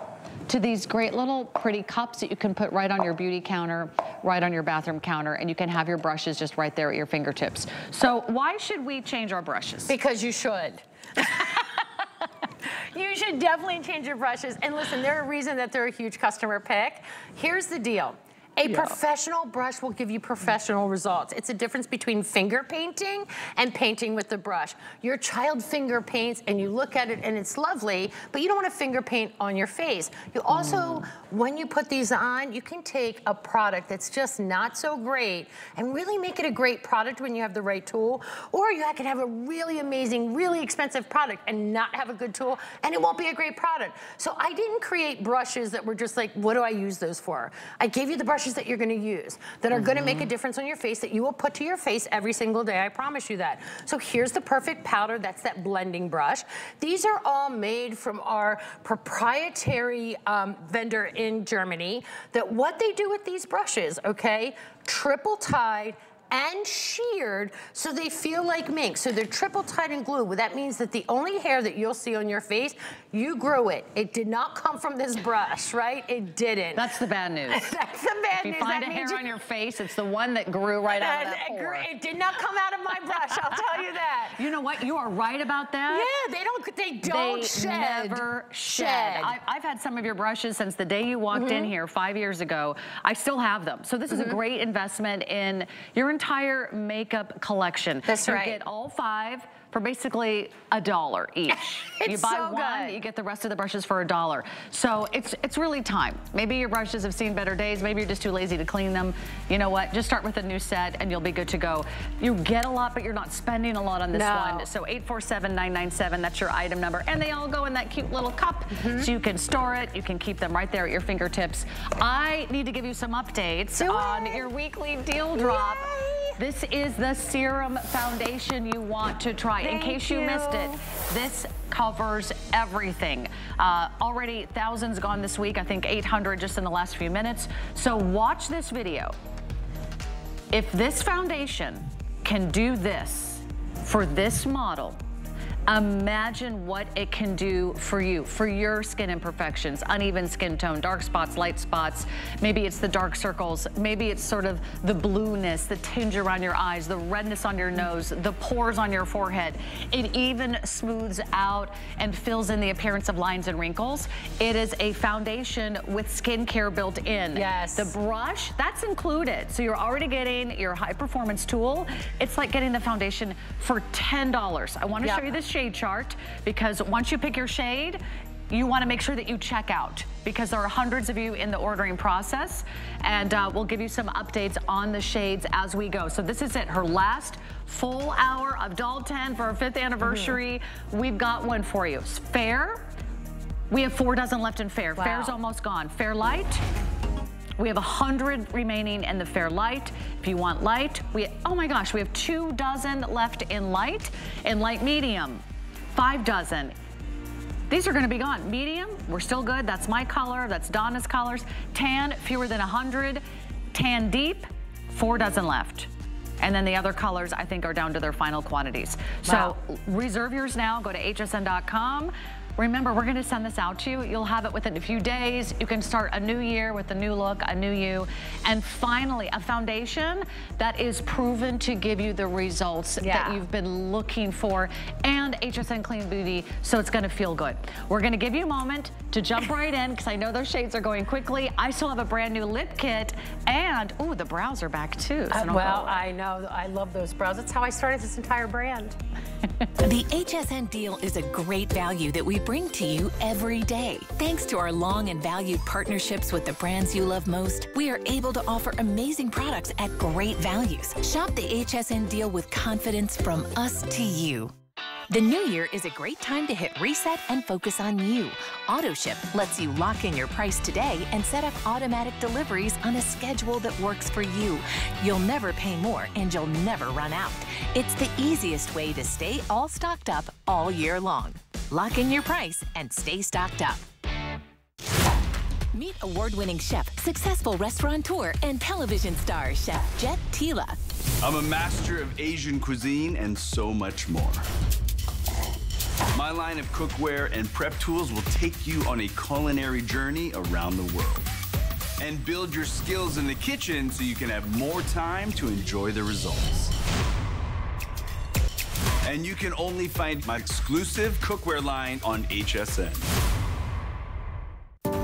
to these great little pretty cups that you can put right on your beauty counter, right on your bathroom counter, and you can have your brushes just right there at your fingertips. So why should we change our brushes? Because you should. [LAUGHS] you should definitely change your brushes. And listen, they're a reason that they're a huge customer pick. Here's the deal. A professional brush will give you professional results. It's a difference between finger painting and painting with the brush. Your child finger paints and you look at it and it's lovely, but you don't want to finger paint on your face. You also, mm. when you put these on, you can take a product that's just not so great and really make it a great product when you have the right tool, or you can have a really amazing, really expensive product and not have a good tool, and it won't be a great product. So I didn't create brushes that were just like, what do I use those for? I gave you the brushes that you're gonna use, that are gonna make a difference on your face, that you will put to your face every single day, I promise you that. So here's the perfect powder, that's that blending brush. These are all made from our proprietary um, vendor in Germany, that what they do with these brushes, okay, triple tied, and sheared so they feel like mink. So they're triple tied and glued. Well, that means that the only hair that you'll see on your face, you grew it. It did not come from this brush, right? It didn't. That's the bad news. [LAUGHS] That's the bad If you news. find That a hair you- on your face, it's the one that grew right out of [LAUGHS] that it, pore. it did not come out of my brush, I'll tell you that. [LAUGHS] You know what? You are right about that. Yeah, they don't they don't they shed. never shed. Shed. Mm-hmm. I, I've had some of your brushes since the day you walked in here five years ago. I still have them. So this is a great investment in your entire makeup collection. That's you right. get all five for basically a dollar each. [LAUGHS] you buy so one, good. you get the rest of the brushes for a dollar. So it's it's really time. Maybe your brushes have seen better days. Maybe you're just too lazy to clean them. You know what? Just start with a new set and you'll be good to go. You get a lot, but you're not spending a lot on this No. one. So 847-997, that's your item number. And they all go in that cute little cup. Mm-hmm. So you can store it. You can keep them right there at your fingertips. I need to give you some updates Do on it. your weekly deal drop. Yay. This is the serum foundation you want to try. In Thank case you. missed it, this covers everything. Uh, already thousands gone this week. I think 800 just in the last few minutes. So watch this video. If this foundation can do this for this model, Imagine what it can do for you, for your skin imperfections, uneven skin tone, dark spots, light spots. Maybe it's the dark circles. Maybe it's sort of the blueness, the tinge around your eyes, the redness on your nose, the pores on your forehead. It even smooths out and fills in the appearance of lines and wrinkles. It is a foundation with skincare built in. Yes. The brush, that's included. So you're already getting your high performance tool. It's like getting the foundation for $10. I wanna Yep. show you this shade chart because once you pick your shade, you want to make sure that you check out because there are hundreds of you in the ordering process and uh, we'll give you some updates on the shades as we go. So this is it, her last full hour of Doll 10 for our fifth anniversary. We've got one for you. Fair. We have four dozen left in fair. Wow. Fair's almost gone. Fair light. We have 100 remaining in the fair light. If you want light, we, oh my gosh, we have two dozen left in light. In light medium, five dozen. These are gonna be gone. Medium, we're still good. That's my color, that's Donna's colors. Tan, fewer than 100. Tan deep, four dozen left. And then the other colors, I think, are down to their final quantities. Wow. So reserve yours now. Go to hsn.com. Remember, we're gonna send this out to you. You'll have it within a few days. You can start a new year with a new look, a new you. And finally, a foundation that is proven to give you the results Yeah. that you've been looking for and HSN Clean Beauty, so it's gonna feel good. We're gonna give you a moment to jump [LAUGHS] right in because I know those shades are going quickly. I still have a brand new lip kit and, ooh, the brows are back too. so Uh, well, go- I know. I love those brows. That's how I started this entire brand. [LAUGHS] The HSN deal is a great value that we bring to you every day. Thanks to our long and valued partnerships with the brands you love most, we are able to offer amazing products at great values. Shop the HSN deal with confidence from us to you. The new year is a great time to hit reset and focus on you. AutoShip lets you lock in your price today and set up automatic deliveries on a schedule that works for you. You'll never pay more and you'll never run out. It's the easiest way to stay all stocked up all year long. Lock in your price and stay stocked up. Meet award-winning chef, successful restaurateur, and television star Chef Jet Tila. I'm a master of Asian cuisine and so much more. My line of cookware and prep tools will take you on a culinary journey around the world and build your skills in the kitchen so you can have more time to enjoy the results. And you can only find my exclusive cookware line on HSN.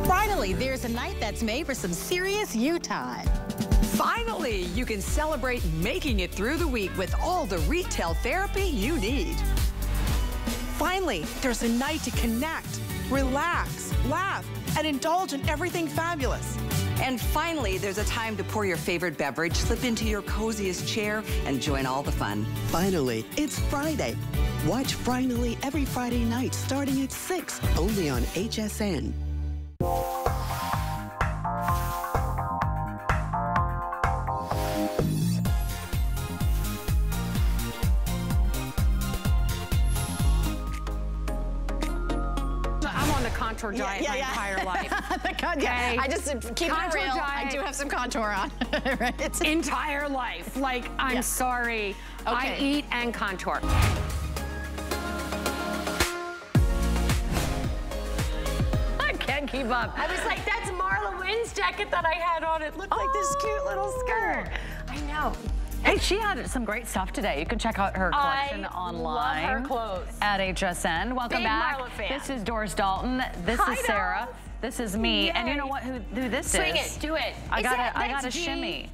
Finally, there's a night that's made for some serious you time. Finally, you can celebrate making it through the week with all the retail therapy you need. Finally, there's a night to connect, relax, laugh, and indulge in everything fabulous. And finally, there's a time to pour your favorite beverage, slip into your coziest chair, and join all the fun. Finally, it's Friday. Watch Finally every Friday night starting at 6, only on HSN. Contour diet yeah, my yeah. entire [LAUGHS] life. The con- Okay. I just keep Contour it real. I do have some contour on. [LAUGHS] right? It's- [LAUGHS] entire life. Like, I'm Yeah. sorry. I eat and contour. I can't keep up. I was like, that's Marla Wynne's jacket that I had on. It looked like this oh. cute little skirt. I know. Hey, she had some great stuff today. You can check out her I collection love online. her clothes. At HSN. Welcome Big back. Marla fan. This is Doris Dalton. This Hi, is Sarah. This is me. And you know what? Who, who this Swing is? it. Do it. I got a, I got a shimmy.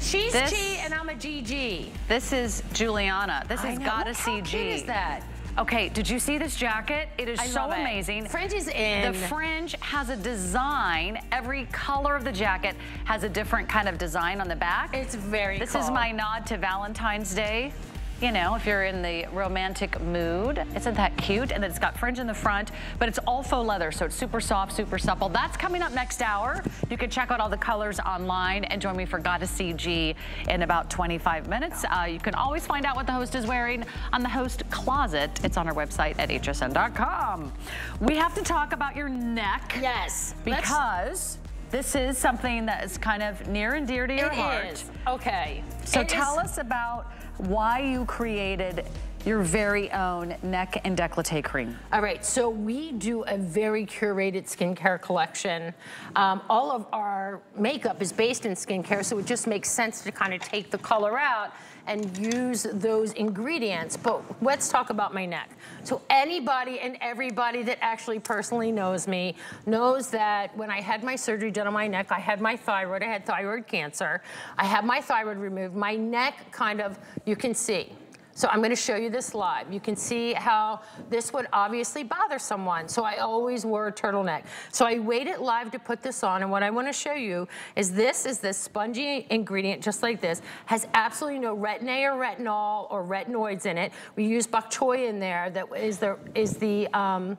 She's This- G and I'm a GG. This is Giuliana. This I is know. Gotta Look See how G. cute is that? Okay, did you see this jacket? It is I so it. amazing. Fringe is in. The fringe has a design. Every color of the jacket has a different kind of design on the back. It's very This cool. is my nod to Valentine's Day. You know, if you're in the romantic mood. Isn't that cute? And then it's got fringe in the front, but it's all faux leather, so it's super soft, super supple. That's coming up next hour. You can check out all the colors online and join me for Gotta See G in about 25 minutes. Uh, you can always find out what the host is wearing on the host closet. It's on our website at hsn.com. We have to talk about your neck Yes. Let's- because this is something that is kind of near and dear to your It heart. is. Okay. So It tell is- us about why you created your very own neck and decollete cream. All right, so we do a very curated skincare collection. Um, all of our makeup is based in skincare, so it just makes sense to kind of take the color out and use those ingredients. But let's talk about my neck. So anybody and everybody that actually personally knows me knows that when I had my surgery done on my neck, I had my thyroid, I had thyroid cancer. I had my thyroid removed. My neck kind of, you can see, so I'm gonna show you this live. You can see how this would obviously bother someone. So I always wore a turtleneck. So I waited live to put this on and what I wanna show you is this is this spongy ingredient just like this, has absolutely no retin-A or retinol or retinoids in it. We use bok choy in there that is the, is the um,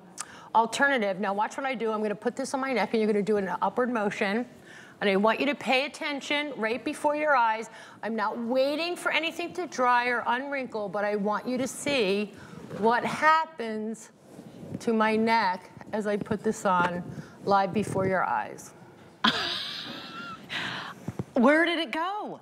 alternative. Now watch what I do. I'm gonna put this on my neck and you're gonna do an upward motion. And I want you to pay attention right before your eyes. I'm not waiting for anything to dry or unwrinkle, but I want you to see what happens to my neck as I put this on live before your eyes. [LAUGHS] Where did it go?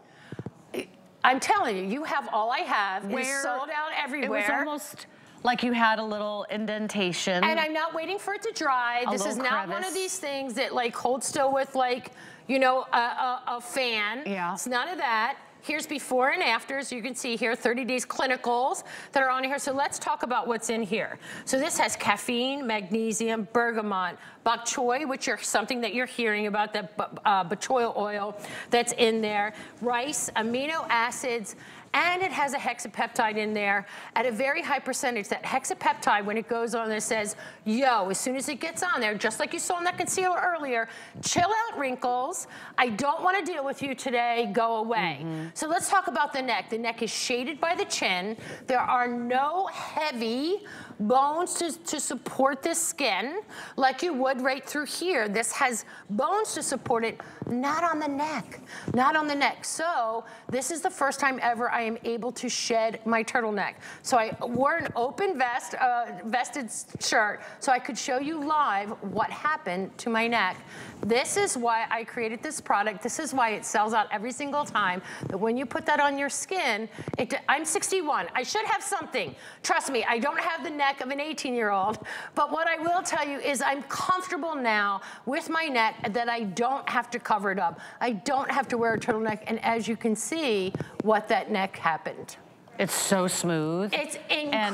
I'm telling you, you have all I have. Where, it's sold out everywhere. It was almost like you had a little indentation. And I'm not waiting for it to dry. A this is not crevice. one of these things that like holds still with like, you know, a, a, a fan. Yeah. It's none of that. Here's before and afters. You can see here 30 days clinicals that are on here. So let's talk about what's in here. So this has caffeine, magnesium, bergamot, bok choy, which are something that you're hearing about, that uh, bok choy oil that's in there, rice, amino acids, and it has a hexapeptide in there at a very high percentage. That hexapeptide, when it goes on there, says, yo, as soon as it gets on there, just like you saw in that concealer earlier, chill out wrinkles. I don't want to deal with you today. Go away. Mm-hmm. So let's talk about the neck. The neck is shaded by the chin. There are no heavy bones to, to support this skin like you would right through here. This has bones to support it, not on the neck, not on the neck. So this is the first time ever I am able to shed my turtleneck. So I wore an open vest, uh, vested shirt, so I could show you live what happened to my neck. This is why I created this product. This is why it sells out every single time. That when you put that on your skin, it, I'm 61. I should have something. Trust me, I don't have the neck of an 18 year old. But what I will tell you is I'm comfortable now with my neck that I don't have to cover it up. I don't have to wear a turtleneck. And as you can see, what that neck happened. It's so smooth. It's And I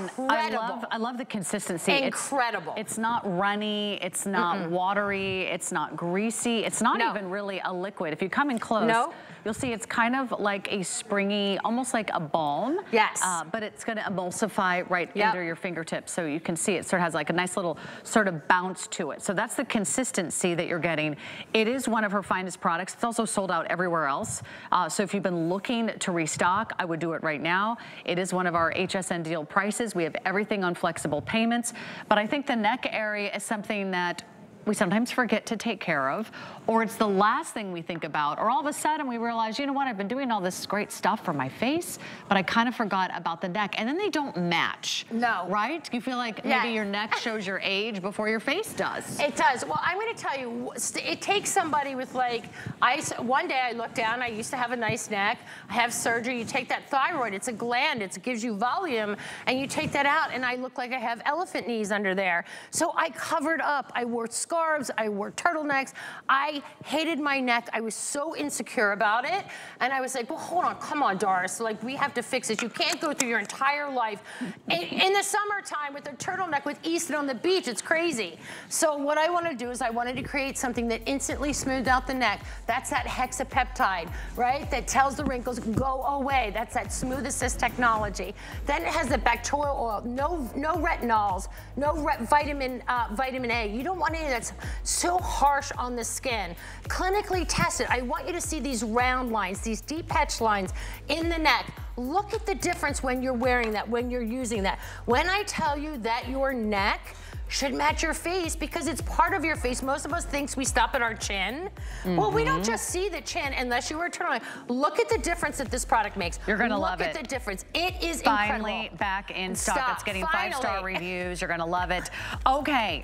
incredible. love, I love the consistency. It's- Incredible. It's, not runny. It's not watery. It's not greasy. It's not No. even really a liquid. If you come in close, No. You'll see it's kind of like a springy, almost like a balm. Yes. Uh, but it's going to emulsify right Yep. under your fingertips. So you can see it sort of has like a nice little sort of bounce to it. So that's the consistency that you're getting. It is one of her finest products. It's also sold out everywhere else. Uh, so if you've been looking to restock, I would do it right now. It is one of our HSN deal prices. We have everything on flexible payments. But I think the neck area is something that we sometimes forget to take care of, or it's the last thing we think about, or all of a sudden we realize, you know what, I've been doing all this great stuff for my face, but I kind of forgot about the neck, and then they don't match. No. Right? You feel like Yeah. maybe your neck [LAUGHS] shows your age before your face does. It does. Well, I'm going to tell you, it takes somebody with like, I one day I looked down. I used to have a nice neck. I have surgery. You take that thyroid. It's a gland. It's- It gives you volume, and you take that out, and I look like I have elephant knees under there. So I covered up. I wore scarves. I wore turtlenecks. I hated my neck. I was so insecure about it, and I was like, well, hold on, come on, Doris. Like we have to fix this. You can't go through your entire life in, in the summertime with a turtleneck with Easton on the beach. It's crazy. So what I want to do is I wanted to create something that instantly smoothed out the neck. That's that hexapeptide, right? That tells the wrinkles go away. That's that smooth assist technology. Then it has the bacterial oil. No, no retinols. No re- vitamin, uh, vitamin A. You don't want any that's so harsh on the skin. Clinically tested. I want you to see these round lines, these deep patch lines in the neck. Look at the difference when you're wearing that, when you're using that. When I tell you that your neck should match your face because it's part of your face. Most of us thinks we stop at our chin. Well, we don't Mhm. just see the chin unless you were turn on. Look at the difference that this product makes. You're gonna Look love it. Look at the difference. It is Finally incredible. back in stock. Stop. It's getting five-star [LAUGHS] reviews. You're gonna love it. Okay,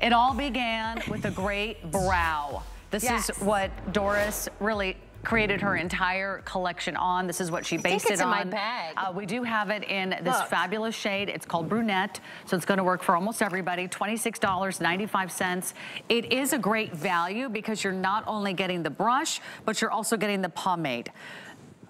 it all began with a great brow. This Yes. is what Doris really created her entire collection on. This is what she based it in on. my bag. Uh, we do have it in this Look. fabulous shade. It's called brunette, so it's gonna work for almost everybody. $26.95. It is a great value because you're not only getting the brush, but you're also getting the pomade.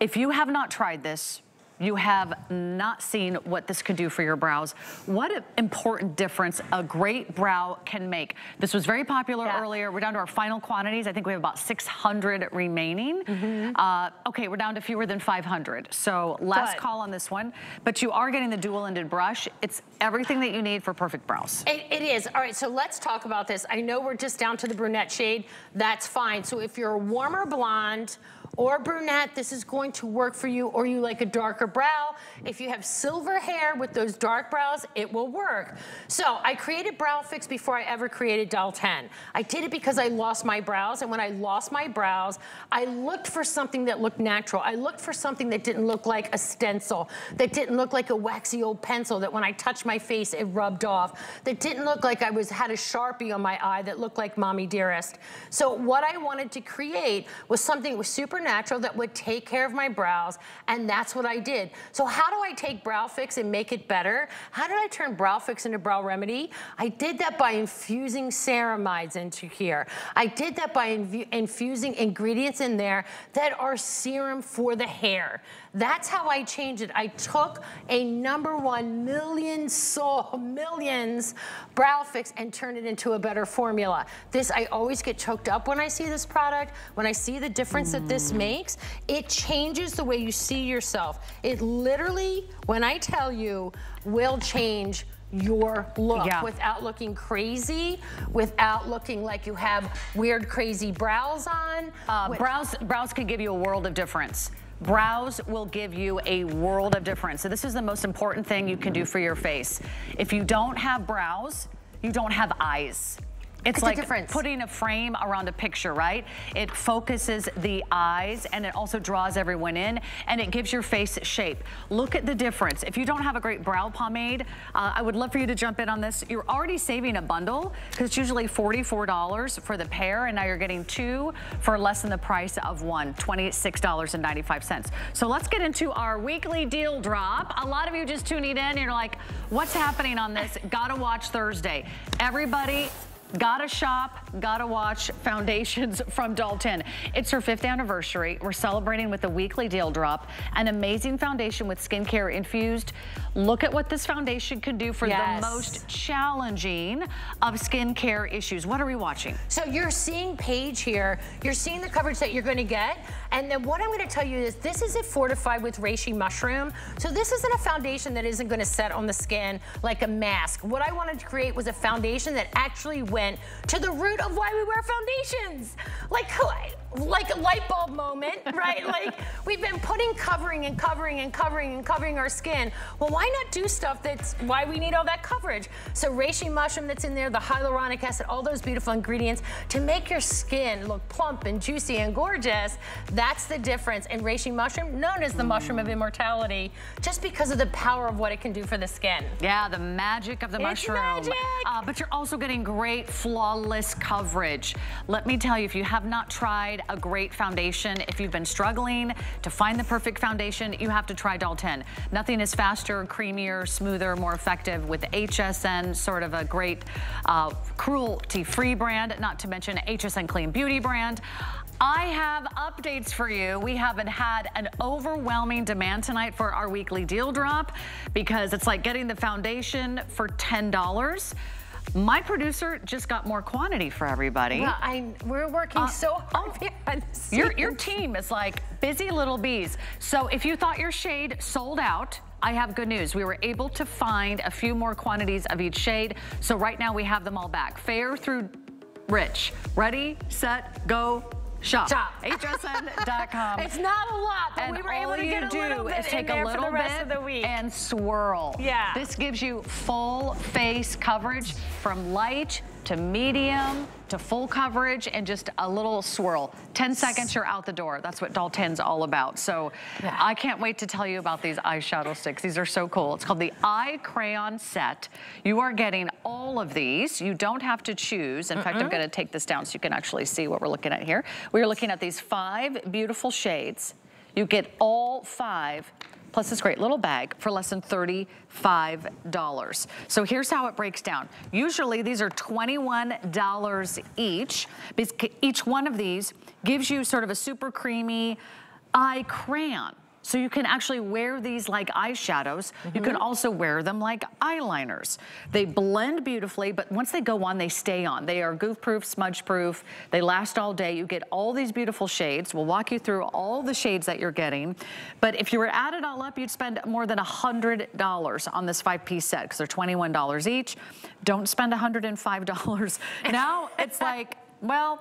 If you have not tried this, you have not seen what this could do for your brows. What an important difference a great brow can make. This was very popular earlier. We're down to our final quantities. I think we have about 600 remaining. Mm-hmm. Uh, okay, we're down to fewer than 500. So last call on this one. But you are getting the dual-ended brush. It's everything that you need for perfect brows. It, it is. All right, so let's talk about this. I know we're just down to the brunette shade. That's fine. So if you're a warmer blonde or brunette, this is going to work for you, or you like a darker brow. If you have silver hair with those dark brows, it will work. So I created Brow Fix before I ever created Doll 10. I did it because I lost my brows, and when I lost my brows, I looked for something that looked natural. I looked for something that didn't look like a stencil, that didn't look like a waxy old pencil that when I touched my face, it rubbed off, that didn't look like I was had a Sharpie on my eye that looked like Mommy Dearest. So what I wanted to create was something that was supernatural that would take care of my brows, and that's what I did. So how do I take Brow Fix and make it better? How did I turn Brow Fix into Brow Remedy? I did that by infusing ceramides into here. I did that by infu- infusing ingredients in there that are serum for the hair. That's how I changed it. I took a number one million soul, [LAUGHS] millions brow fix and turned it into a better formula. This, I always get choked up when I see this product, when I see the difference that this makes. It changes the way you see yourself. It literally, when I tell you, will change your look Yeah. without looking crazy, without looking like you have weird, crazy brows on. Uh, brows, brows can give you a world of difference. Brows will give you a world of difference. So this is the most important thing you can do for your face. If you don't have brows, you don't have eyes. It's It's like putting a frame around a picture, right? It focuses the eyes and it also draws everyone in and it gives your face shape. Look at the difference. If you don't have a great brow pomade, uh, I would love for you to jump in on this. You're already saving a bundle because it's usually $44 for the pair and now you're getting two for less than the price of one, $26.95. So let's get into our weekly deal drop. A lot of you just tuning in and you're like, what's happening on this? Gotta watch Thursday. Everybody, Gotta shop, gotta watch foundations [LAUGHS] from Dalton. It's her fifth anniversary. We're celebrating with a weekly deal drop. An amazing foundation with skincare infused. Look at what this foundation can do for Yes. the most challenging of skincare issues. What are we watching? So you're seeing Paige here, you're seeing the coverage that you're gonna get, and then what I'm gonna tell you is this is it fortified with reishi mushroom. So this isn't a foundation that isn't gonna set on the skin like a mask. What I wanted to create was a foundation that actually went to the root of why we wear foundations. Like, who- like a light bulb moment, right? like we've been putting covering and covering and covering and covering our skin. Well, why not do stuff that's why we need all that coverage? So reishi mushroom that's in there, the hyaluronic acid, all those beautiful ingredients to make your skin look plump and juicy and gorgeous. That's the difference. And reishi mushroom, known as the mushroom of immortality, just because of the power of what it can do for the skin. Yeah, the magic of the It's mushroom. magic. Uh, but you're also getting great flawless coverage. Let me tell you, if you have not tried a great foundation, if you've been struggling to find the perfect foundation, you have to try Doll 10. Nothing is faster, creamier, smoother, more effective with HSN, sort of a great uh, cruelty-free brand, not to mention HSN Clean Beauty brand. I have updates for you. We haven't had an overwhelming demand tonight for our weekly deal drop because it's like getting the foundation for $10. My producer just got more quantity for everybody. Well, I, we're working Uh, so hard behind the Your, your team is like busy little bees. So if you thought your shade sold out, I have good news. We were able to find a few more quantities of each shade. So right now we have them all back. Fair through rich. Ready, set, go, shop. Shop. HSN.com. [LAUGHS] It's not a lot, but and we were able to get a do little bit is in take there a little for the rest bit of the week. and swirl. Yeah. This gives you full face coverage from light to medium to full coverage and just a little swirl. 10 seconds, you're out the door. That's what Doll 10's all about. So yeah. I can't wait to tell you about these eyeshadow sticks. These are so cool. It's called the Eye Crayon Set. You are getting all of these. You don't have to choose. In mm -mm. fact, I'm gonna take this down so you can actually see what we're looking at here. We are looking at these five beautiful shades. You get all five plus this great little bag for less than $35. So here's how it breaks down. Usually these are $21 each each one of these gives you sort of a super creamy eye crayon. So you can actually wear these like eyeshadows. Mm -hmm. You can mm-hmm. also wear them like eyeliners. They blend beautifully, but once they go on, they stay on. They are goof-proof, smudge-proof. They last all day. You get all these beautiful shades. We'll walk you through all the shades that you're getting. But if you were to add it all up, you'd spend more than $100 on this five-piece set because they're $21 each. Don't spend $105. [LAUGHS] now it's like, well,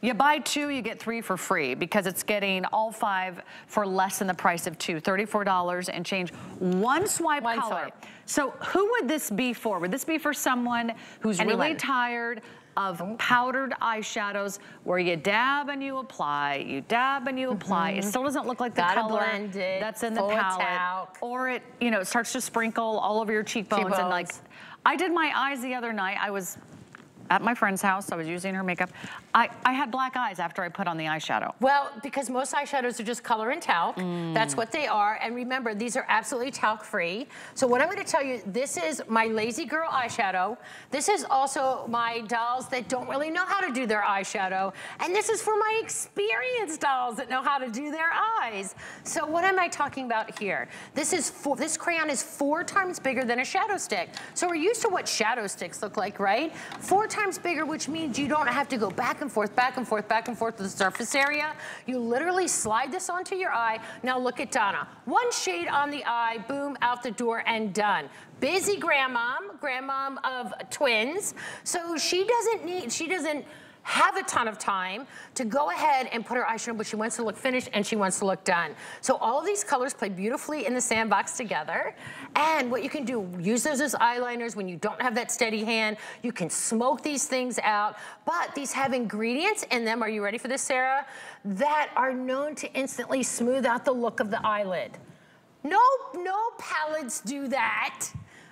you buy two, you get three for free because it's getting all five for less than the price of two, $34 and change. One swipe One color. Swipe. So who would this be for? Would this be for someone who's Anyone. really tired of powdered eyeshadows where you dab and you apply, you dab and you apply. Mm -hmm. It mm-hmm. still doesn't look like the Gotta color it, that's in the palette. Or it, you know, it starts to sprinkle all over your cheekbones, cheekbones. and like, I did my eyes the other night. I was at my friend's house. I was using her makeup. I, I had black eyes after I put on the eyeshadow. Well, because most eyeshadows are just color and talc. Mm. That's what they are. And remember, these are absolutely talc free. So what I'm gonna tell you, this is my Lazy Girl eyeshadow. This is also my dolls that don't really know how to do their eyeshadow. And this is for my experienced dolls that know how to do their eyes. So what am I talking about here? This is four, this crayon is four times bigger than a shadow stick. So we're used to what shadow sticks look like, right? Four times bigger, which means you don't have to go back and forth, back and forth, back and forth to the surface area. You literally slide this onto your eye. Now look at Donna. One shade on the eye, boom, out the door and done busy grandmom, grandmom of twins. So she doesn't need, she doesn't, have a ton of time to go ahead and put her eyeshadow, but she wants to look finished and she wants to look done. So all these colors play beautifully in the sandbox together. And what you can do, use those as eyeliners when you don't have that steady hand. You can smoke these things out, but these have ingredients in them, are you ready for this, Sarah? That are known to instantly smooth out the look of the eyelid. No, no palettes do that.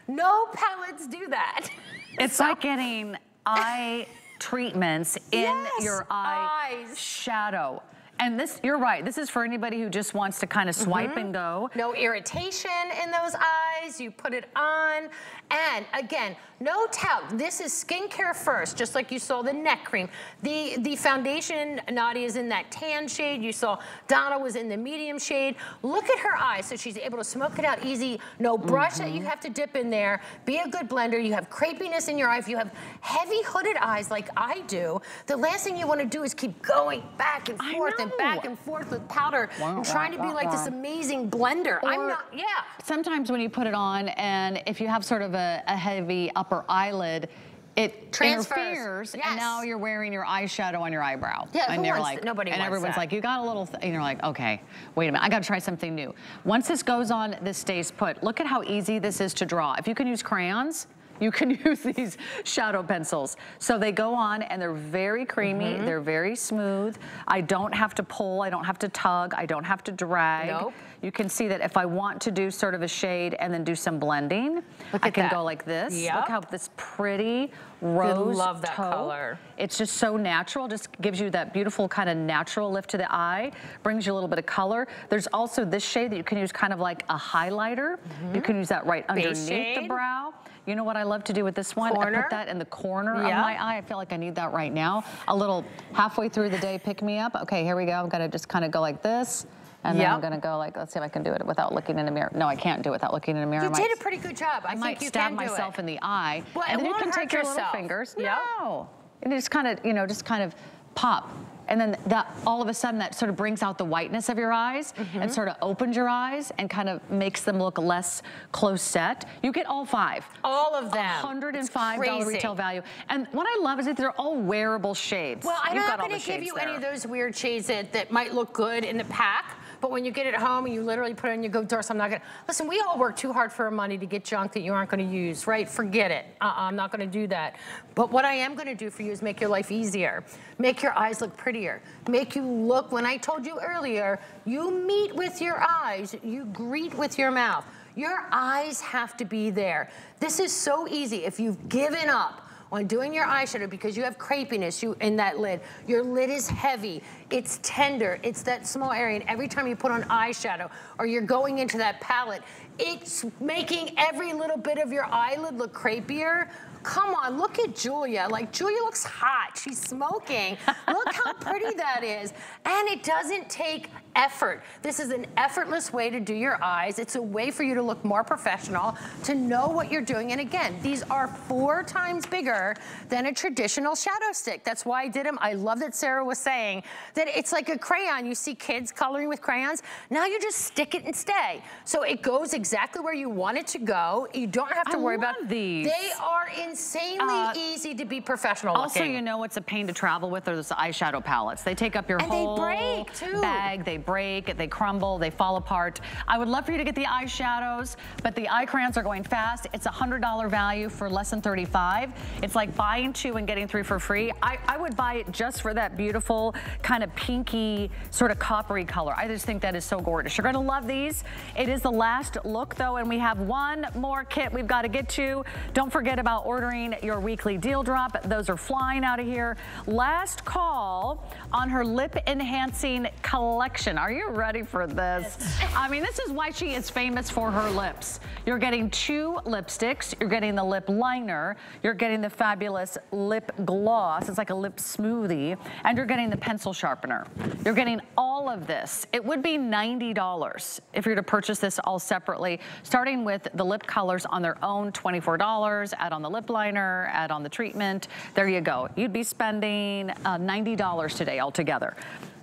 No palettes do that. [LAUGHS] It's so, like getting eye treatments in yes, your eye eyes. shadow. And this, you're right, this is for anybody who just wants to kind of swipe mm -hmm. and go. No irritation in those eyes, you put it on. And again, no talc. This is skincare first, just like you saw the neck cream. The, the foundation, Nadia is in that tan shade. You saw Donna was in the medium shade. Look at her eyes, so she's able to smoke it out easy. No brush mm -hmm. that you mm-hmm. have to dip in there. Be a good blender. You have crepiness in your eye. If you have heavy hooded eyes like I do, the last thing you want to do is keep going back and forth and back and forth with powder and trying to be like this amazing blender. Or I'm not, yeah. Sometimes when you put it on and if you have sort of a, a heavy upper eyelid, it Transfers. interferes, yes. and now you're wearing your eyeshadow on your eyebrow. Yeah, and they're like, nobody And everyone's that. like, you got a little, and you're like, okay, wait a minute, I gotta try something new. Once this goes on, this stays put. Look at how easy this is to draw. If you can use crayons, you can [LAUGHS] use these shadow pencils. So they go on and they're very creamy, mm -hmm. they're very smooth. I don't have to pull, I don't have to tug, I don't have to drag. Nope. You can see that if I want to do sort of a shade and then do some blending, I can that. go like this. Yep. Look how this pretty rose I love that toe. color. It's just so natural, just gives you that beautiful kind of natural lift to the eye, brings you a little bit of color. There's also this shade that you can use kind of like a highlighter. Mm -hmm. You can use that right underneath the brow. You know what I love to do with this one? Corner. I put that in the corner yep. of my eye. I feel like I need that right now. A little halfway through the day pick me up. Okay, here we go. I'm gonna just kind of go like this. And yep. then I'm gonna go like, let's see if I can do it without looking in a mirror. No, I can't do it without looking in a mirror. You did a pretty good job. I, I might stab myself in the eye. Well, and then you can take your little fingers. Yep. No. And just kind of, you know, just kind of pop and then that all of a sudden that sort of brings out the whiteness of your eyes mm -hmm. and sort of opens your eyes and kind of makes them look less close set. You get all five. All of them. $105 retail value. And what I love is that they're all wearable shades. Well, I'm You've not gonna give you any of those weird shades that, that might look good in the pack, but when you get it home and you literally put it in, your go, Doris, I'm not gonna, listen, we all work too hard for our money to get junk that you aren't gonna use, right? Forget it, uh-uh, I'm not gonna do that. But what I am gonna do for you is make your life easier. Make your eyes look prettier. Make you look, when I told you earlier, you meet with your eyes, you greet with your mouth. Your eyes have to be there. This is so easy. If you've given up on doing your eyeshadow because you have crepiness you, in that lid, your lid is heavy, it's tender, it's that small area, and every time you put on eyeshadow or you're going into that palette, it's making every little bit of your eyelid look crepier. Come on, look at Julia. Like, Julia looks hot. She's smoking. look how pretty that is. And it doesn't take effort. This is an effortless way to do your eyes. It's a way for you to look more professional, to know what you're doing. And again, these are four times bigger than a traditional shadow stick. That's why I did them. I love that Sarah was saying that it's like a crayon. You see kids coloring with crayons. Now you just stick it and stay. So it goes exactly where you want it to go. You don't have to I worry about these. They are insanely Uh, easy to be professional Also, looking. you know it's a pain to travel with are those eyeshadow palettes. They take up your And they break, too. bag. They break, they crumble, they fall apart. I would love for you to get the eyeshadows, but the eye crayons are going fast. It's a $100 value for less than 35. It's like buying two and getting three for free. I, I would buy it just for that beautiful kind of pinky, sort of coppery color. I just think that is so gorgeous. You're gonna love these. It is the last look though, and we have one more kit we've got to get to. Don't forget about ordering your weekly deal drop. Those are flying out of here. Last call on her lip enhancing collection. Are you ready for this? I mean, this is why she is famous for her lips. You're getting two lipsticks. You're getting the lip liner. You're getting the fabulous lip gloss. It's like a lip smoothie. And you're getting the pencil sharpener. You're getting all of this. It would be $90 if you're to purchase this all separately, starting with the lip colors on their own, $24, add on the lip liner, add on the treatment. There you go. You'd be spending uh, $90 today altogether.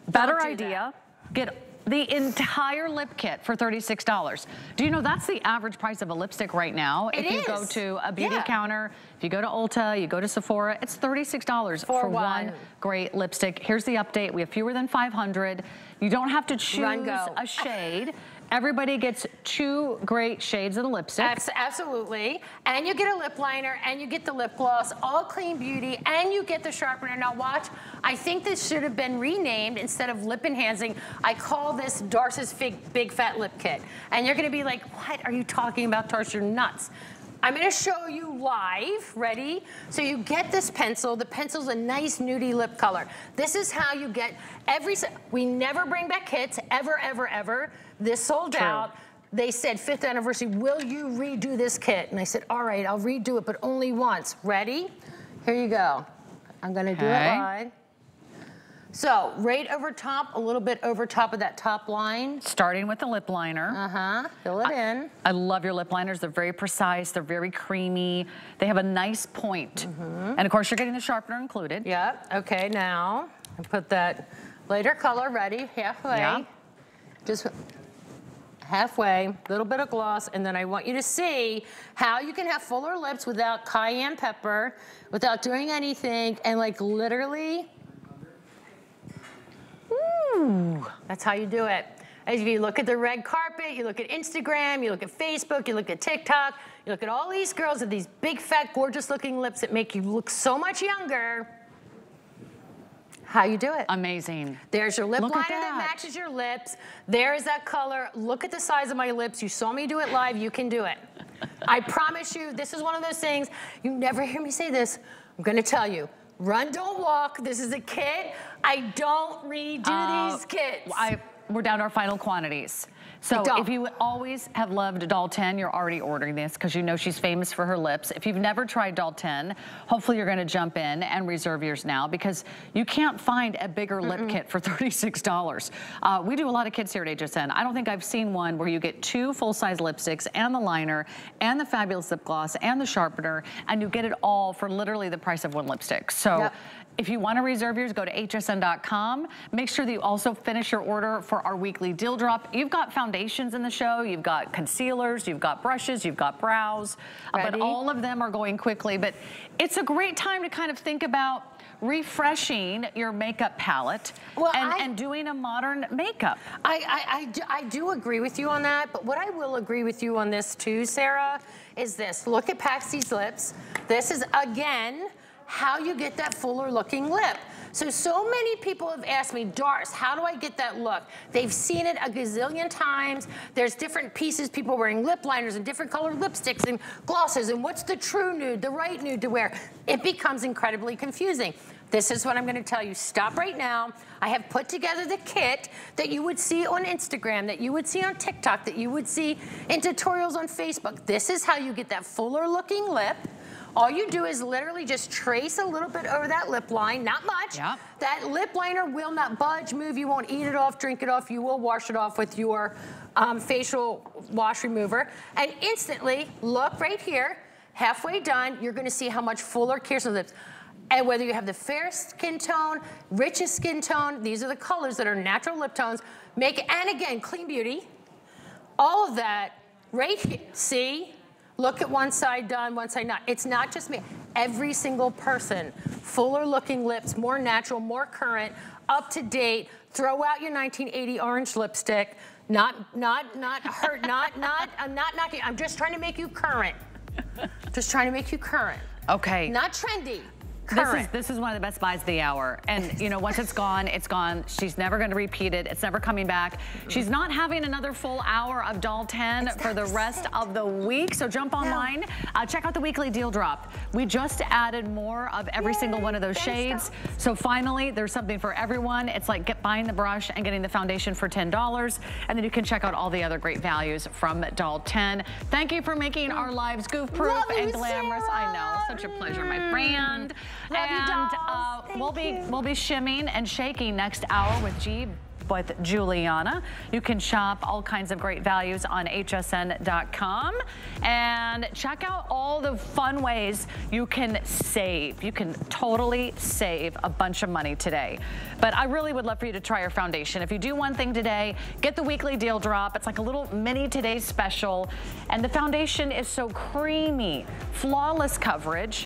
Better idea, get the entire lip kit for $36. Do you know that's the average price of a lipstick right now? It if you go to a beauty Yeah. counter, if you go to Ulta, you go to Sephora, it's $36 For for one. one great lipstick. Here's the update. We have fewer than 500. You don't have to choose a shade. [LAUGHS] Everybody gets two great shades of the lipstick. Absolutely. And you get a lip liner and you get the lip gloss, all clean beauty, and you get the sharpener. Now watch, I think this should have been renamed instead of lip enhancing. I call this Darce's Big, Big Fat Lip Kit. And you're gonna be like, what are you talking about, Darce? You're nuts. I'm gonna show you live, ready? So you get this pencil. The pencil's a nice nudie lip color. This is how you get every, we never bring back kits, ever, ever, ever. This sold True. out. They said, fifth anniversary, will you redo this kit? And I said, all right, I'll redo it, but only once. Ready? Here you go. I'm gonna do it live. So right over top, a little bit over top of that top line. Starting with the lip liner. Uh-huh, fill it in. I love your lip liners. They're very precise. They're very creamy. They have a nice point. Mm-hmm. And of course, you're getting the sharpener included. Yep, okay, now, I put that lighter color ready, halfway. Yeah. Just halfway, little bit of gloss, and then I want you to see how you can have fuller lips without cayenne pepper, without doing anything, and like literally, ooh, that's how you do it. As you look at the red carpet, you look at Instagram, you look at Facebook, you look at TikTok, you look at all these girls with these big, fat, gorgeous looking lips that make you look so much younger. How you do it. Amazing. There's your lip Look liner at that. that. matches your lips. There's that color. Look at the size of my lips. You saw me do it live. You can do it. I [LAUGHS] promise you, this is one of those things. You never hear me say this. I'm going to tell you. Run, don't walk. This is a kit. I don't redo Uh, these kits. I, we're down to our final quantities. So if you always have loved Doll 10, you're already ordering this because you know she's famous for her lips. If you've never tried Doll 10, hopefully you're gonna jump in and reserve yours now because you can't find a bigger lip kit for [LAUGHS] $36. Uh, we do a lot of kits here at HSN. I don't think I've seen one where you get two full-size lipsticks and the liner and the fabulous lip gloss and the sharpener and you get it all for literally the price of one lipstick. So Yep. If you want to reserve yours, go to hsn.com. Make sure that you also finish your order for our weekly deal drop. You've got foundations in the show, you've got concealers, you've got brushes, you've got brows, uh, but all of them are going quickly. But it's a great time to kind of think about refreshing your makeup palette Well, and, I- and doing a modern makeup. I, I, I do, I do agree with you on that, but what I will agree with you on this too, Sarah, is this. Look at Paxy's lips. This is, again, how you get that fuller looking lip. So, so many people have asked me, Doris, how do I get that look? They've seen it a gazillion times. There's different pieces, people wearing lip liners and different colored lipsticks and glosses, and what's the true nude, the right nude to wear? It becomes incredibly confusing. This is what I'm gonna tell you. Stop right now. I have put together the kit that you would see on Instagram, that you would see on TikTok, that you would see in tutorials on Facebook. This is how you get that fuller looking lip. All you do is literally just trace a little bit over that lip line, not much. That lip liner will not budge, move. You won't eat it off, drink it off. You will wash it off with your um, facial wash remover. And instantly, look right here, halfway done, you're gonna see how much fuller Kirsten lips. And whether you have the fairest skin tone, richest skin tone, these are the colors that are natural lip tones. Make and again, clean beauty. All of that right here. See? Look at one side done, one side not. It's not just me. Every single person, fuller looking lips, more natural, more current, up to date. Throw out your 1980 orange lipstick. Not, not, not hurt, [LAUGHS] not, not, I'm not knocking. I'm just trying to make you current. Just trying to make you current. Okay. Not trendy. This is, this is one of the best buys of the hour. And, you know, once it's gone, it's gone. She's never going to repeat it. It's never coming back. She's not having another full hour of Doll 10 for the rest of the week. So jump online, uh, check out the weekly deal drop. We just added more of every single one of those shades. So finally, there's something for everyone. It's like get, buying the brush and getting the foundation for $10. And then you can check out all the other great values from Doll 10. Thank you for making our lives goof-proof and glamorous. I know, such a pleasure, my friend. And uh, we'll be you. we'll be shimming and shaking next hour with G with Giuliana. You can shop all kinds of great values on hsn.com and check out all the fun ways you can save. You can totally save a bunch of money today. But I really would love for you to try our foundation. If you do one thing today, get the weekly deal drop. It's like a little mini today special. And the foundation is so creamy, flawless coverage.